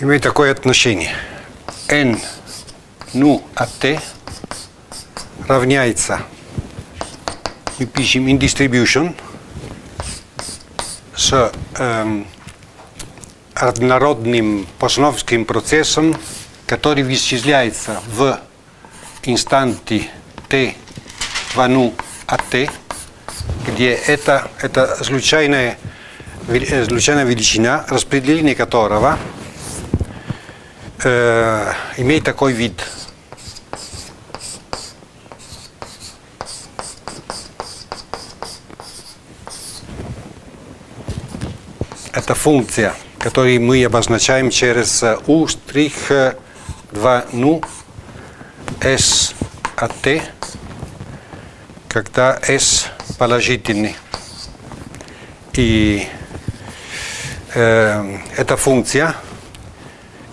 имеет такое отношение. n ну от t равняется, мы пишем in distribution, с эм, однородным постановским процессом, который вычисляется в инстанте t в ну от t, где это, это случайное э, случайная величина, распределение которого э, имеет такой вид. Это функция, которую мы обозначаем через u штрих 2 ну s от t, когда s положительный. И э, эта функция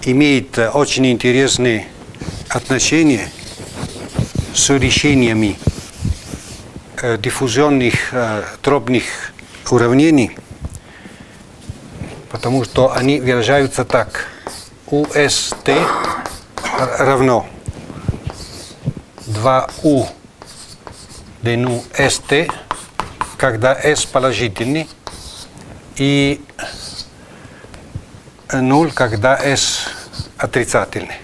имеет очень интересные отношения с решениями э, диффузионных э, дробных уравнений, потому что они выражаются так. UST равно 2U дену ST, когда S положительный, и 0, когда S отрицательный.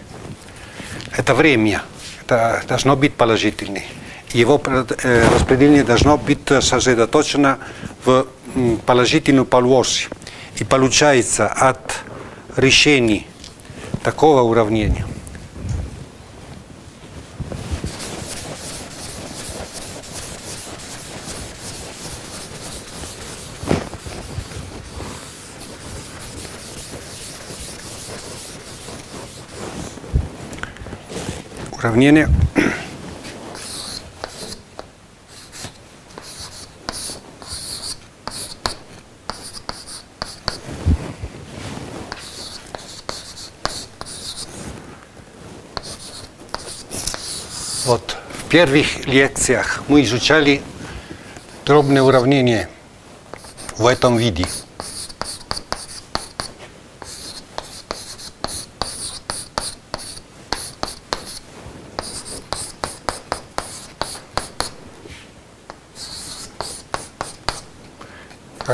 Это время, это должно быть положительный. Его э, распределение должно быть сосредоточено в положительную полуоси. И получается от решений такого уравнения уравнение Вот в первых лекциях мы изучали дробные уравнения в этом виде.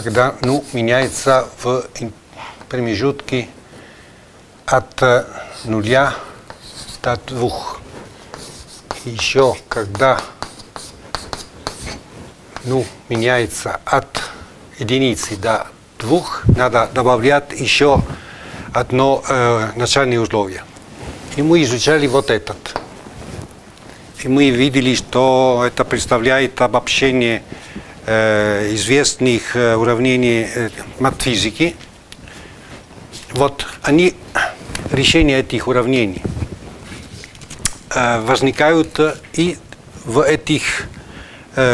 Когда ну, меняется в промежутке от нуля до двух. Еще когда ну, меняется от единицы до двух, надо добавлять еще одно э, начальное условие. И мы изучали вот этот. И мы видели, что это представляет обобщение Э, известных э, уравнений э, матфизики. Вот они, решения этих уравнений возникают и в этих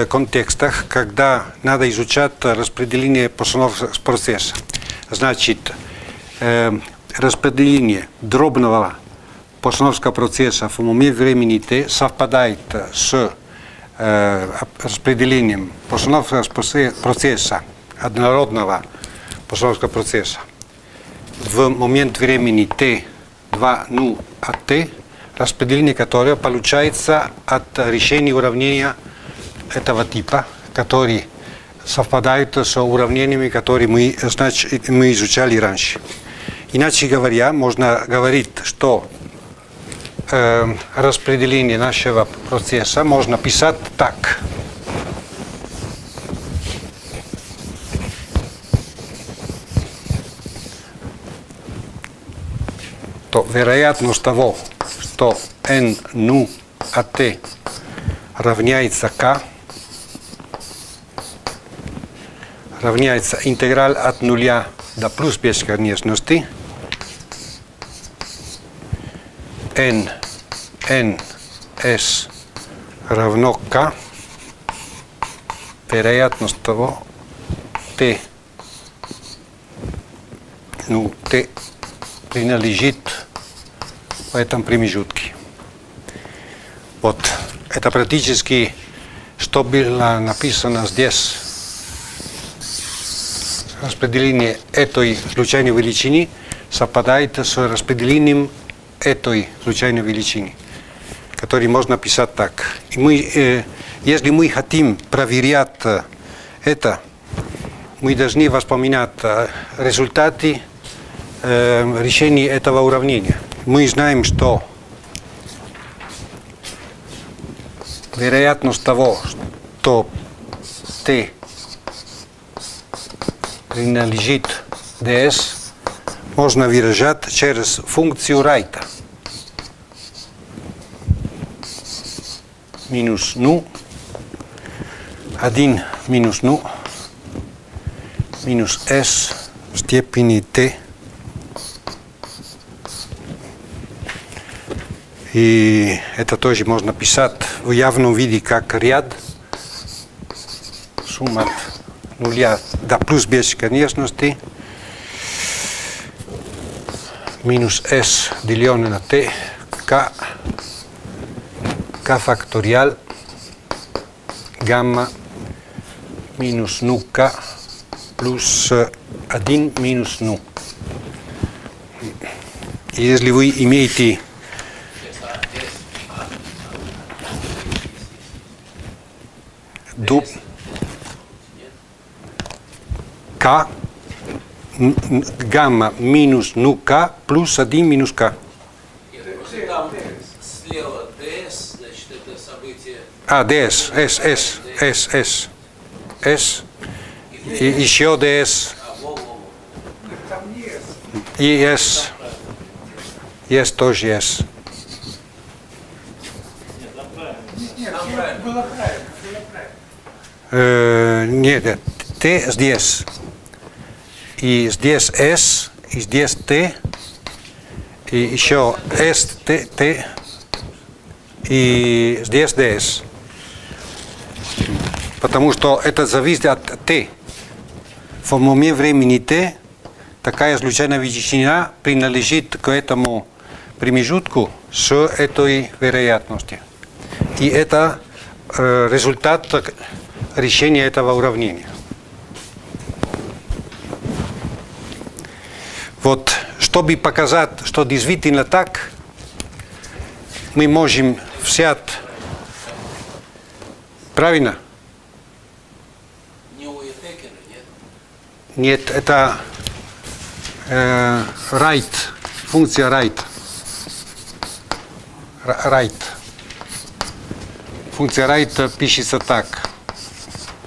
контекстах, когда надо изучать распределение процесса. Значит, распределение дробного постановского процесса в момент времени t совпадает с Э, распределением постановочного процесса, однородного постановочного процесса в момент времени t2 ну от t, распределение которое получается от решения уравнения этого типа, которые совпадают с уравнениями, которые мы, значит, мы изучали раньше. Иначе говоря, можно говорить, что э, распределение нашего процесса можно писать так. То вероятность того, что n ну от t равняется k, равняется интеграль от нуля до плюс бесконечности – n, n, s равно k, вероятность того t, ну, t принадлежит в этом промежутке. Вот, это практически, что было написано здесь, распределение этой случайной величины совпадает с распределением этой случайной величины, который можно писать так. И мы, э, если мы хотим проверять это, мы должны воспоминать результаты э, решения этого уравнения. Мы знаем, что вероятность того, что t принадлежит ds, можно выражать через функцию райта. Минус ну, 1 минус ну, минус s в степени t. И это тоже можно писать в явном виде как ряд. Сумма от нуля до плюс бесконечности. Минус s деленное на t k k факториал гамма минус ну k плюс 1 минус ну. И если вы имеете дуб k н- н- гамма минус ну k плюс 1 минус k. Если там слева DS, значит это событие А, ds, s, s, s, s, s, и еще во. и s, s тоже правильно. Э, нет, t здесь, и здесь s, и здесь t, и еще s, t, t, и здесь ds. Потому что это зависит от t. В момент времени t такая случайная величина принадлежит к этому промежутку с этой вероятностью. И это э, результат решения этого уравнения. Вот, чтобы показать, что действительно так, мы можем взять... Правильно? Не у Этекера, нет? Нет, это э, right, функция. Р- Right. Функция right пишется так.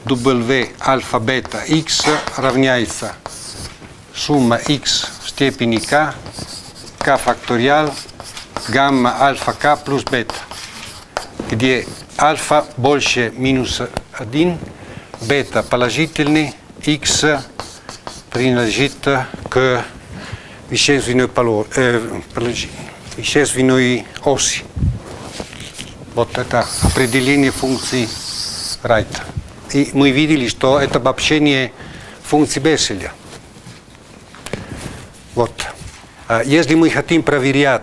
W альфа бета x равняется сумма x в степени k, k факториал, гамма альфа k плюс бета, где альфа больше минус 1, бета положительный, x принадлежит к вещественной, поло- э, вещественной оси. Вот это определение функции Райта. И мы видели, что это обобщение функции Бесселя. Вот. Если мы хотим проверять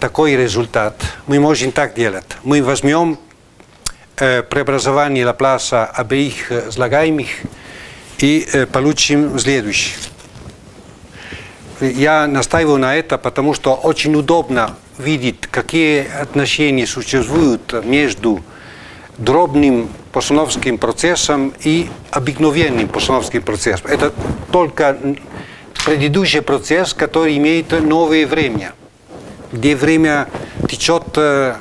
такой результат, мы можем так делать. Мы возьмем э, преобразование Лапласа обеих слагаемых и э, получим следующее. Я настаиваю на это, потому что очень удобно видеть, какие отношения существуют между дробным постановским процессом и обыкновенным постановским процессом. Это только предыдущий процесс, который имеет новое время, где время течет э,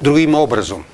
другим образом.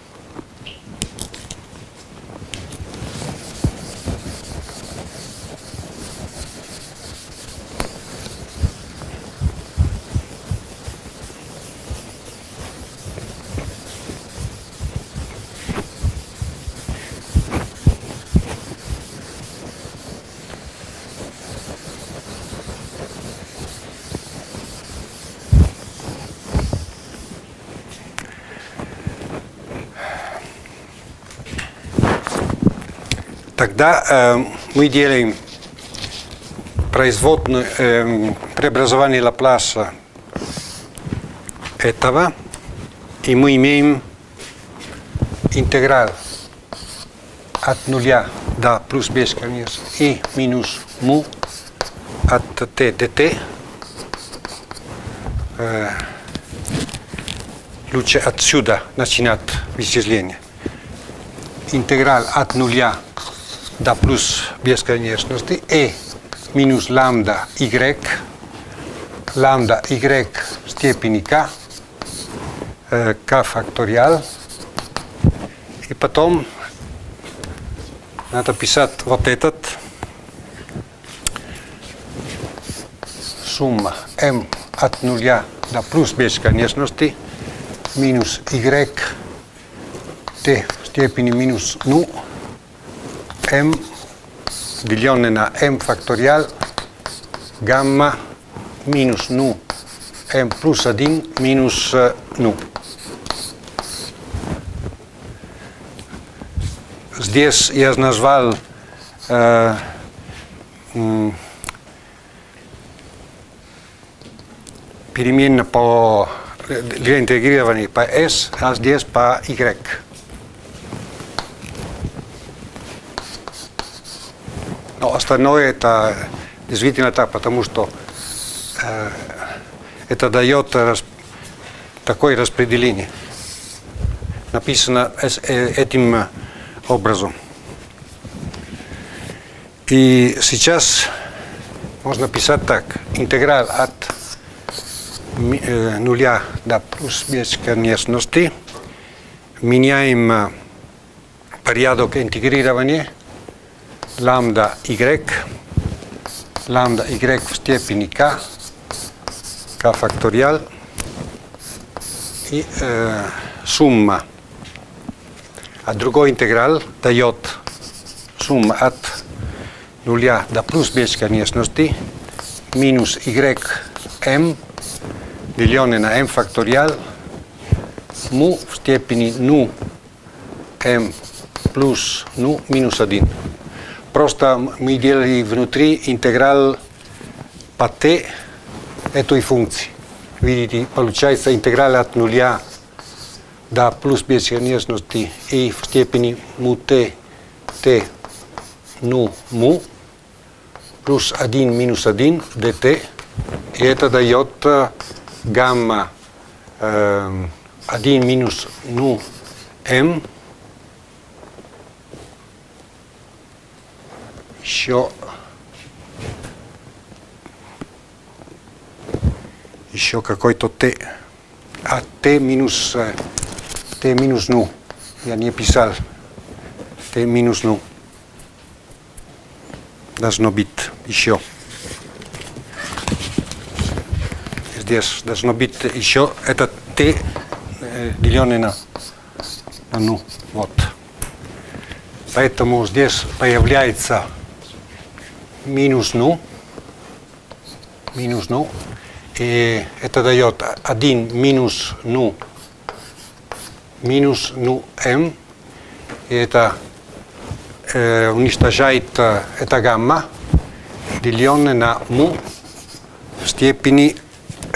Тогда э, мы делаем производную э, преобразование Лапласа этого, и мы имеем интеграл от нуля до плюс бесконечности и минус му от t dt. Э, лучше отсюда начинать вычисление. Интеграл от нуля до плюс бесконечности e минус лямбда y, лямбда y в степени k, э, k факториал. И потом надо писать вот этот сумма m от нуля до плюс бесконечности минус y t в степени минус ну m деленное на m факториал гамма минус ну m плюс 1 минус э, ну. Здесь я назвал э, м, переменно по для интегрирования по S, а здесь по Y. Но остальное это действительно так, потому что э, это дает рас- такое распределение. Написано эс- э, этим образом. И сейчас можно писать так. Интеграл от э, нуля до плюс бесконечности. Меняем э, порядок интегрирования лambda y, lambda y в степени k, k факториал и э, сумма. А другой интеграл дает сумма от нуля до плюс бесконечности минус y m деленное на m факториал му в степени ну m плюс ну минус 1. Просто мы делали внутри интеграл по t этой функции. Видите, получается интеграл от нуля до плюс бесконечности и в степени му t, t, ну, му, плюс 1 минус 1 dt. И это дает гамма э, 1 минус ну m еще. Еще какой-то t а t минус э, t минус ну. Я не писал. T минус ну. Должно быть еще. Здесь должно быть еще это t э, деленное на, на ну. Вот. Поэтому здесь появляется минус ну, минус ну, и это дает 1 минус ну, минус ну m, и это э, уничтожает э, это гамма, деленное на му в степени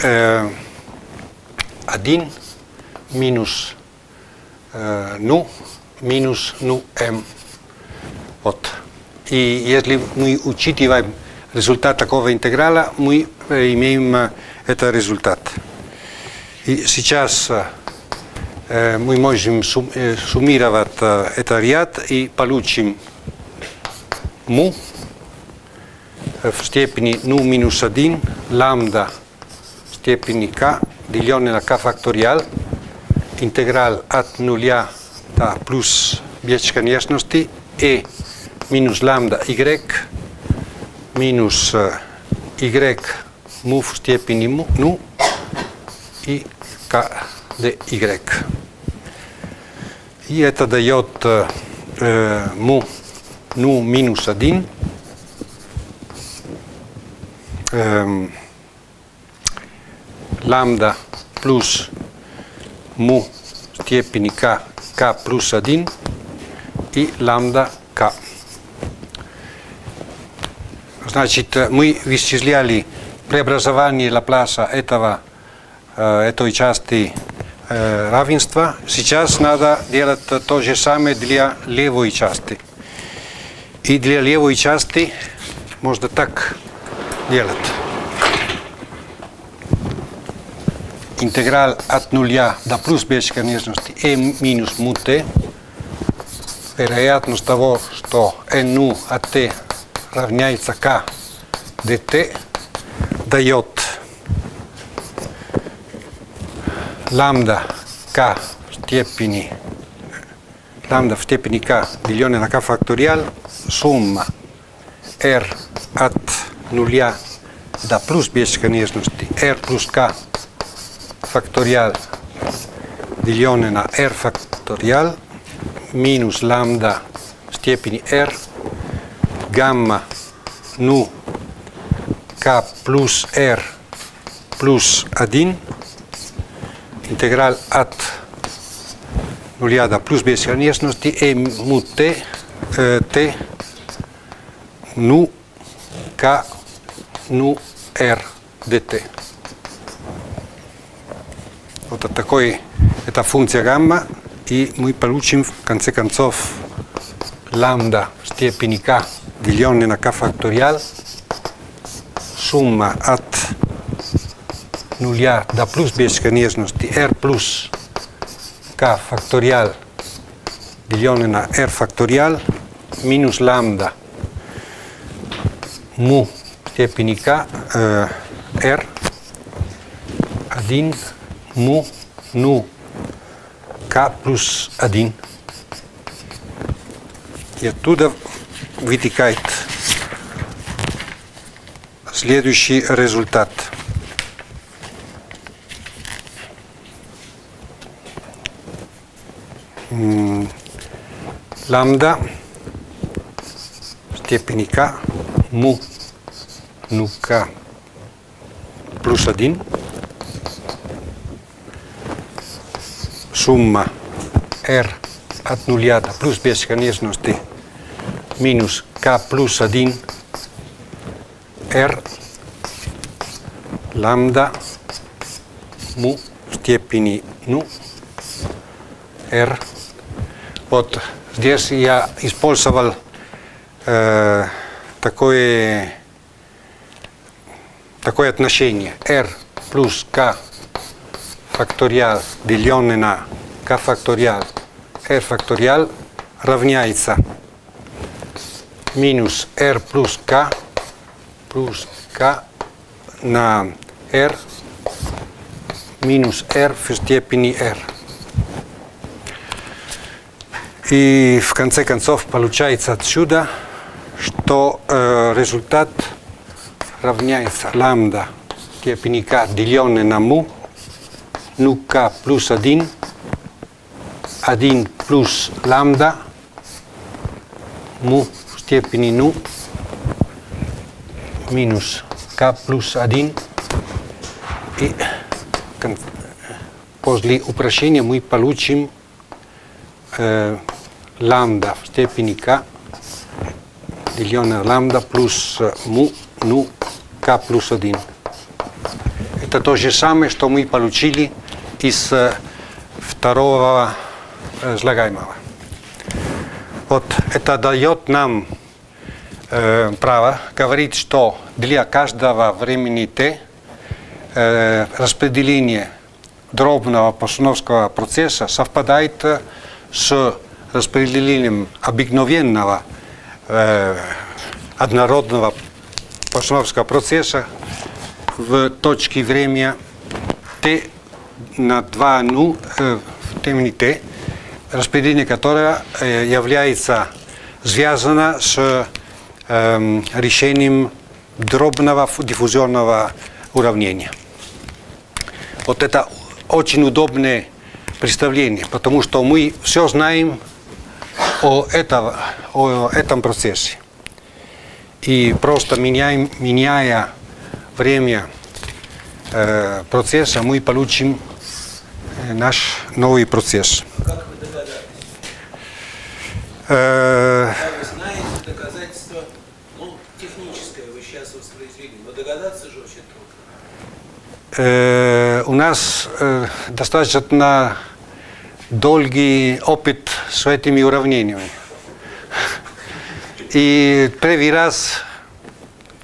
э, 1 минус э, ну минус ну m. Вот. И если мы учитываем результат такого интеграла, мы э, имеем э, этот результат. И сейчас э, мы можем сум- суммировать этот ряд и получим му в степени ну минус 1, лambda в степени k, деленное на k факториал, интеграл от нуля до плюс бесконечности и минус лambda y минус э, y му в степени му, ну и k dy. И это дает э, э, му ну минус 1 эм, лambda плюс му степени k, k плюс 1 и лambda k. Значит, э, мы исчисляли преобразование Лапласа этого, э, этой части э, равенства. Сейчас надо делать то же самое для левой части. И для левой части можно так делать. Интеграл от нуля до плюс бесконечности m минус му t. Вероятность того, что n ну от t равняется k dt, дает лambda k в степени лambda в степени k деленное на k факториал сумма r от нуля до плюс бесконечности r плюс k факториал деленное на r факториал минус лямбда в степени r гамма ну k плюс r плюс 1 интеграл от нуля до плюс бесконечности e му t, э, t ну k ну r dt. Вот от такой, это функция гамма, и мы получим в конце концов лямбда степени k деленное на k факториал, сумма от нуля до плюс бесконечности r плюс k факториал деленное на r факториал минус лямбда му степени k э, r 1 му ну k плюс 1 и оттуда вытекает следующий результат. Лямбда в степени k му ну k плюс 1 сумма r от нуля до плюс бесконечности минус k плюс 1 r лямбда му степени ну r. Вот здесь я использовал э, такое, такое отношение r плюс k факториал деленное на k факториал r факториал равняется минус r плюс k плюс k на r минус r в степени r. И в конце концов получается отсюда, что э, результат равняется лямбда степени k деленное на му, ну k плюс 1, 1 плюс лямбда, му в степени ну, минус k плюс 1. И после упрощения мы получим э, лямбда в степени k деленное лямбда плюс му, ну, k плюс 1. Это то же самое, что мы получили из второго излагаемого. Вот это дает нам э, право говорить, что для каждого времени t э, распределение дробного постановского процесса совпадает с распределением обыкновенного э, однородного постановского процесса в точке времени t на 2 ну э, в времени t, распределение которое э, является связано с э, решением дробного диффузионного уравнения. Вот это очень удобное представление, потому что мы все знаем о, этого, о этом процессе. И просто меняем, меняя время э, процесса, мы получим э, наш новый процесс. Как? Э, знаете, доказательство, ну, техническое вы сейчас воспроизвели, но догадаться же очень трудно. э, у нас э, достаточно долгий опыт с этими уравнениями. И первый раз,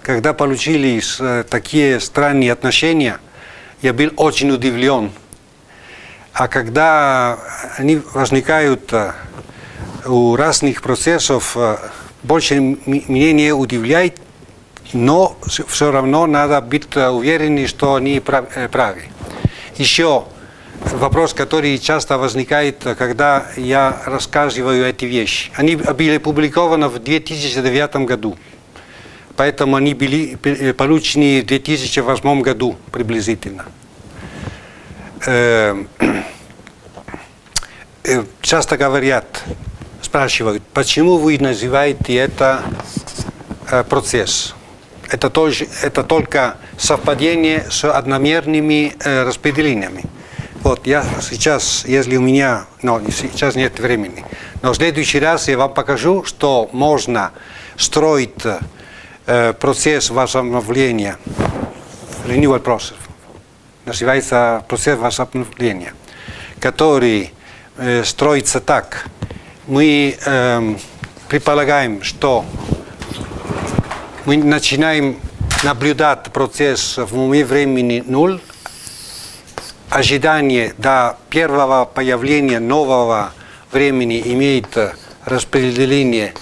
когда получились э, такие странные отношения, я был очень удивлен. А когда они возникают у разных процессов, э, больше меня не удивляет, но все равно надо быть э, уверенным, что они э, правы. Еще вопрос, который часто возникает, когда я рассказываю эти вещи. Они были опубликованы в 2009 году Поэтому они были получены в 2008 году приблизительно. Э, э, часто говорят, спрашивают, почему вы называете это процесс? Это, тоже, это только совпадение с одномерными распределениями. Вот я сейчас, если у меня, но сейчас нет времени, но в следующий раз я вам покажу, что можно строить э, процесс возобновления, renewal process, называется процесс возобновления, который э, строится так. Мы э, предполагаем, что мы начинаем наблюдать процесс в времени ноль, ожидание до первого появления нового времени имеет распределение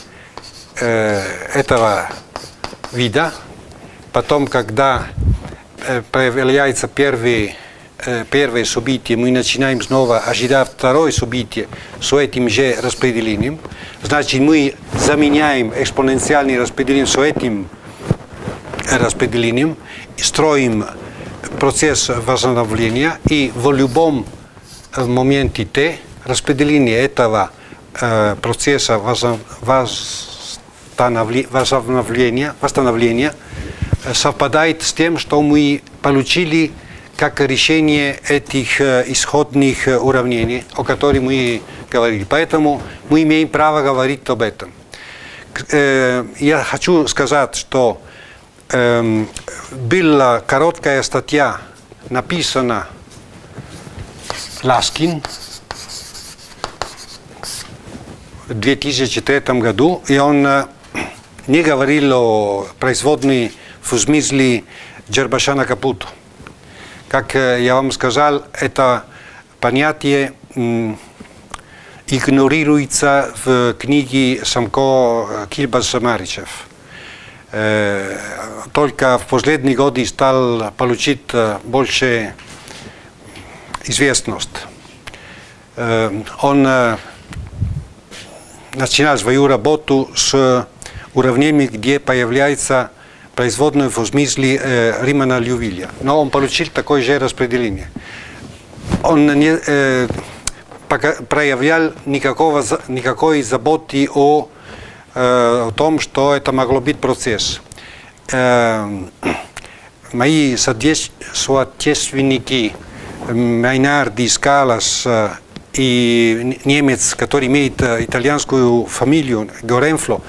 э, этого вида. Потом, когда э, появляется первый, э, первое событие, мы начинаем снова ожидать второе событие с этим же распределением. Значит, мы заменяем экспоненциальное распределение с этим распределением, строим процесс восстановления, и в любом моменте t распределение этого э, процесса восстановления, восстановления совпадает с тем, что мы получили как решение этих э, исходных уравнений, о которых мы говорили. Поэтому мы имеем право говорить об этом. Э, я хочу сказать, что эм, была короткая статья, написана Ласкин в 2003 году, и он э, не говорил о производной в смысле Джербашана Капуто. Как э, я вам сказал, это понятие игнорируется в книге Самко Кильбас Маричев. Э, только в последние годы стал получить э, больше известность. Э, он начинал свою работу с уравнениями, где появляется производная в смысле э, Римана Льювиля. Но он получил такое же распределение. Он не э, проявлял никакого, никакой заботы о Э, о том, что это могло быть процесс. Э, мои соотечественники Майнарди, Скалас э, и немец, который имеет итальянскую фамилию, Горенфло,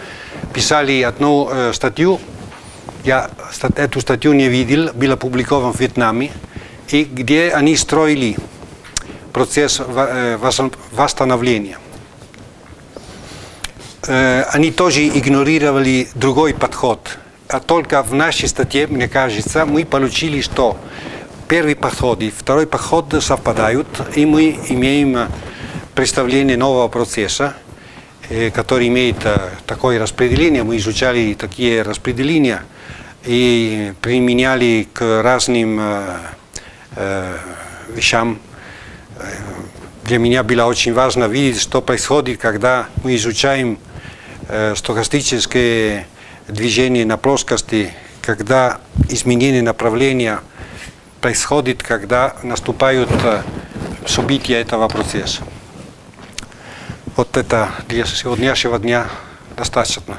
писали одну статью, я эту статью не видел, была опубликована в Вьетнаме, и где они строили процесс восстановления. Они тоже игнорировали другой подход. А только в нашей статье, мне кажется, мы получили, что первый подход и второй подход совпадают, и мы имеем представление нового процесса, который имеет э, такое распределение. Мы изучали такие распределения и применяли к разным вещам. Для меня было очень важно видеть, что происходит, когда мы изучаем Э, стохастическое движение на плоскости, когда изменение направления происходит, когда наступают э, события этого процесса. Вот это для сегодняшнего дня достаточно.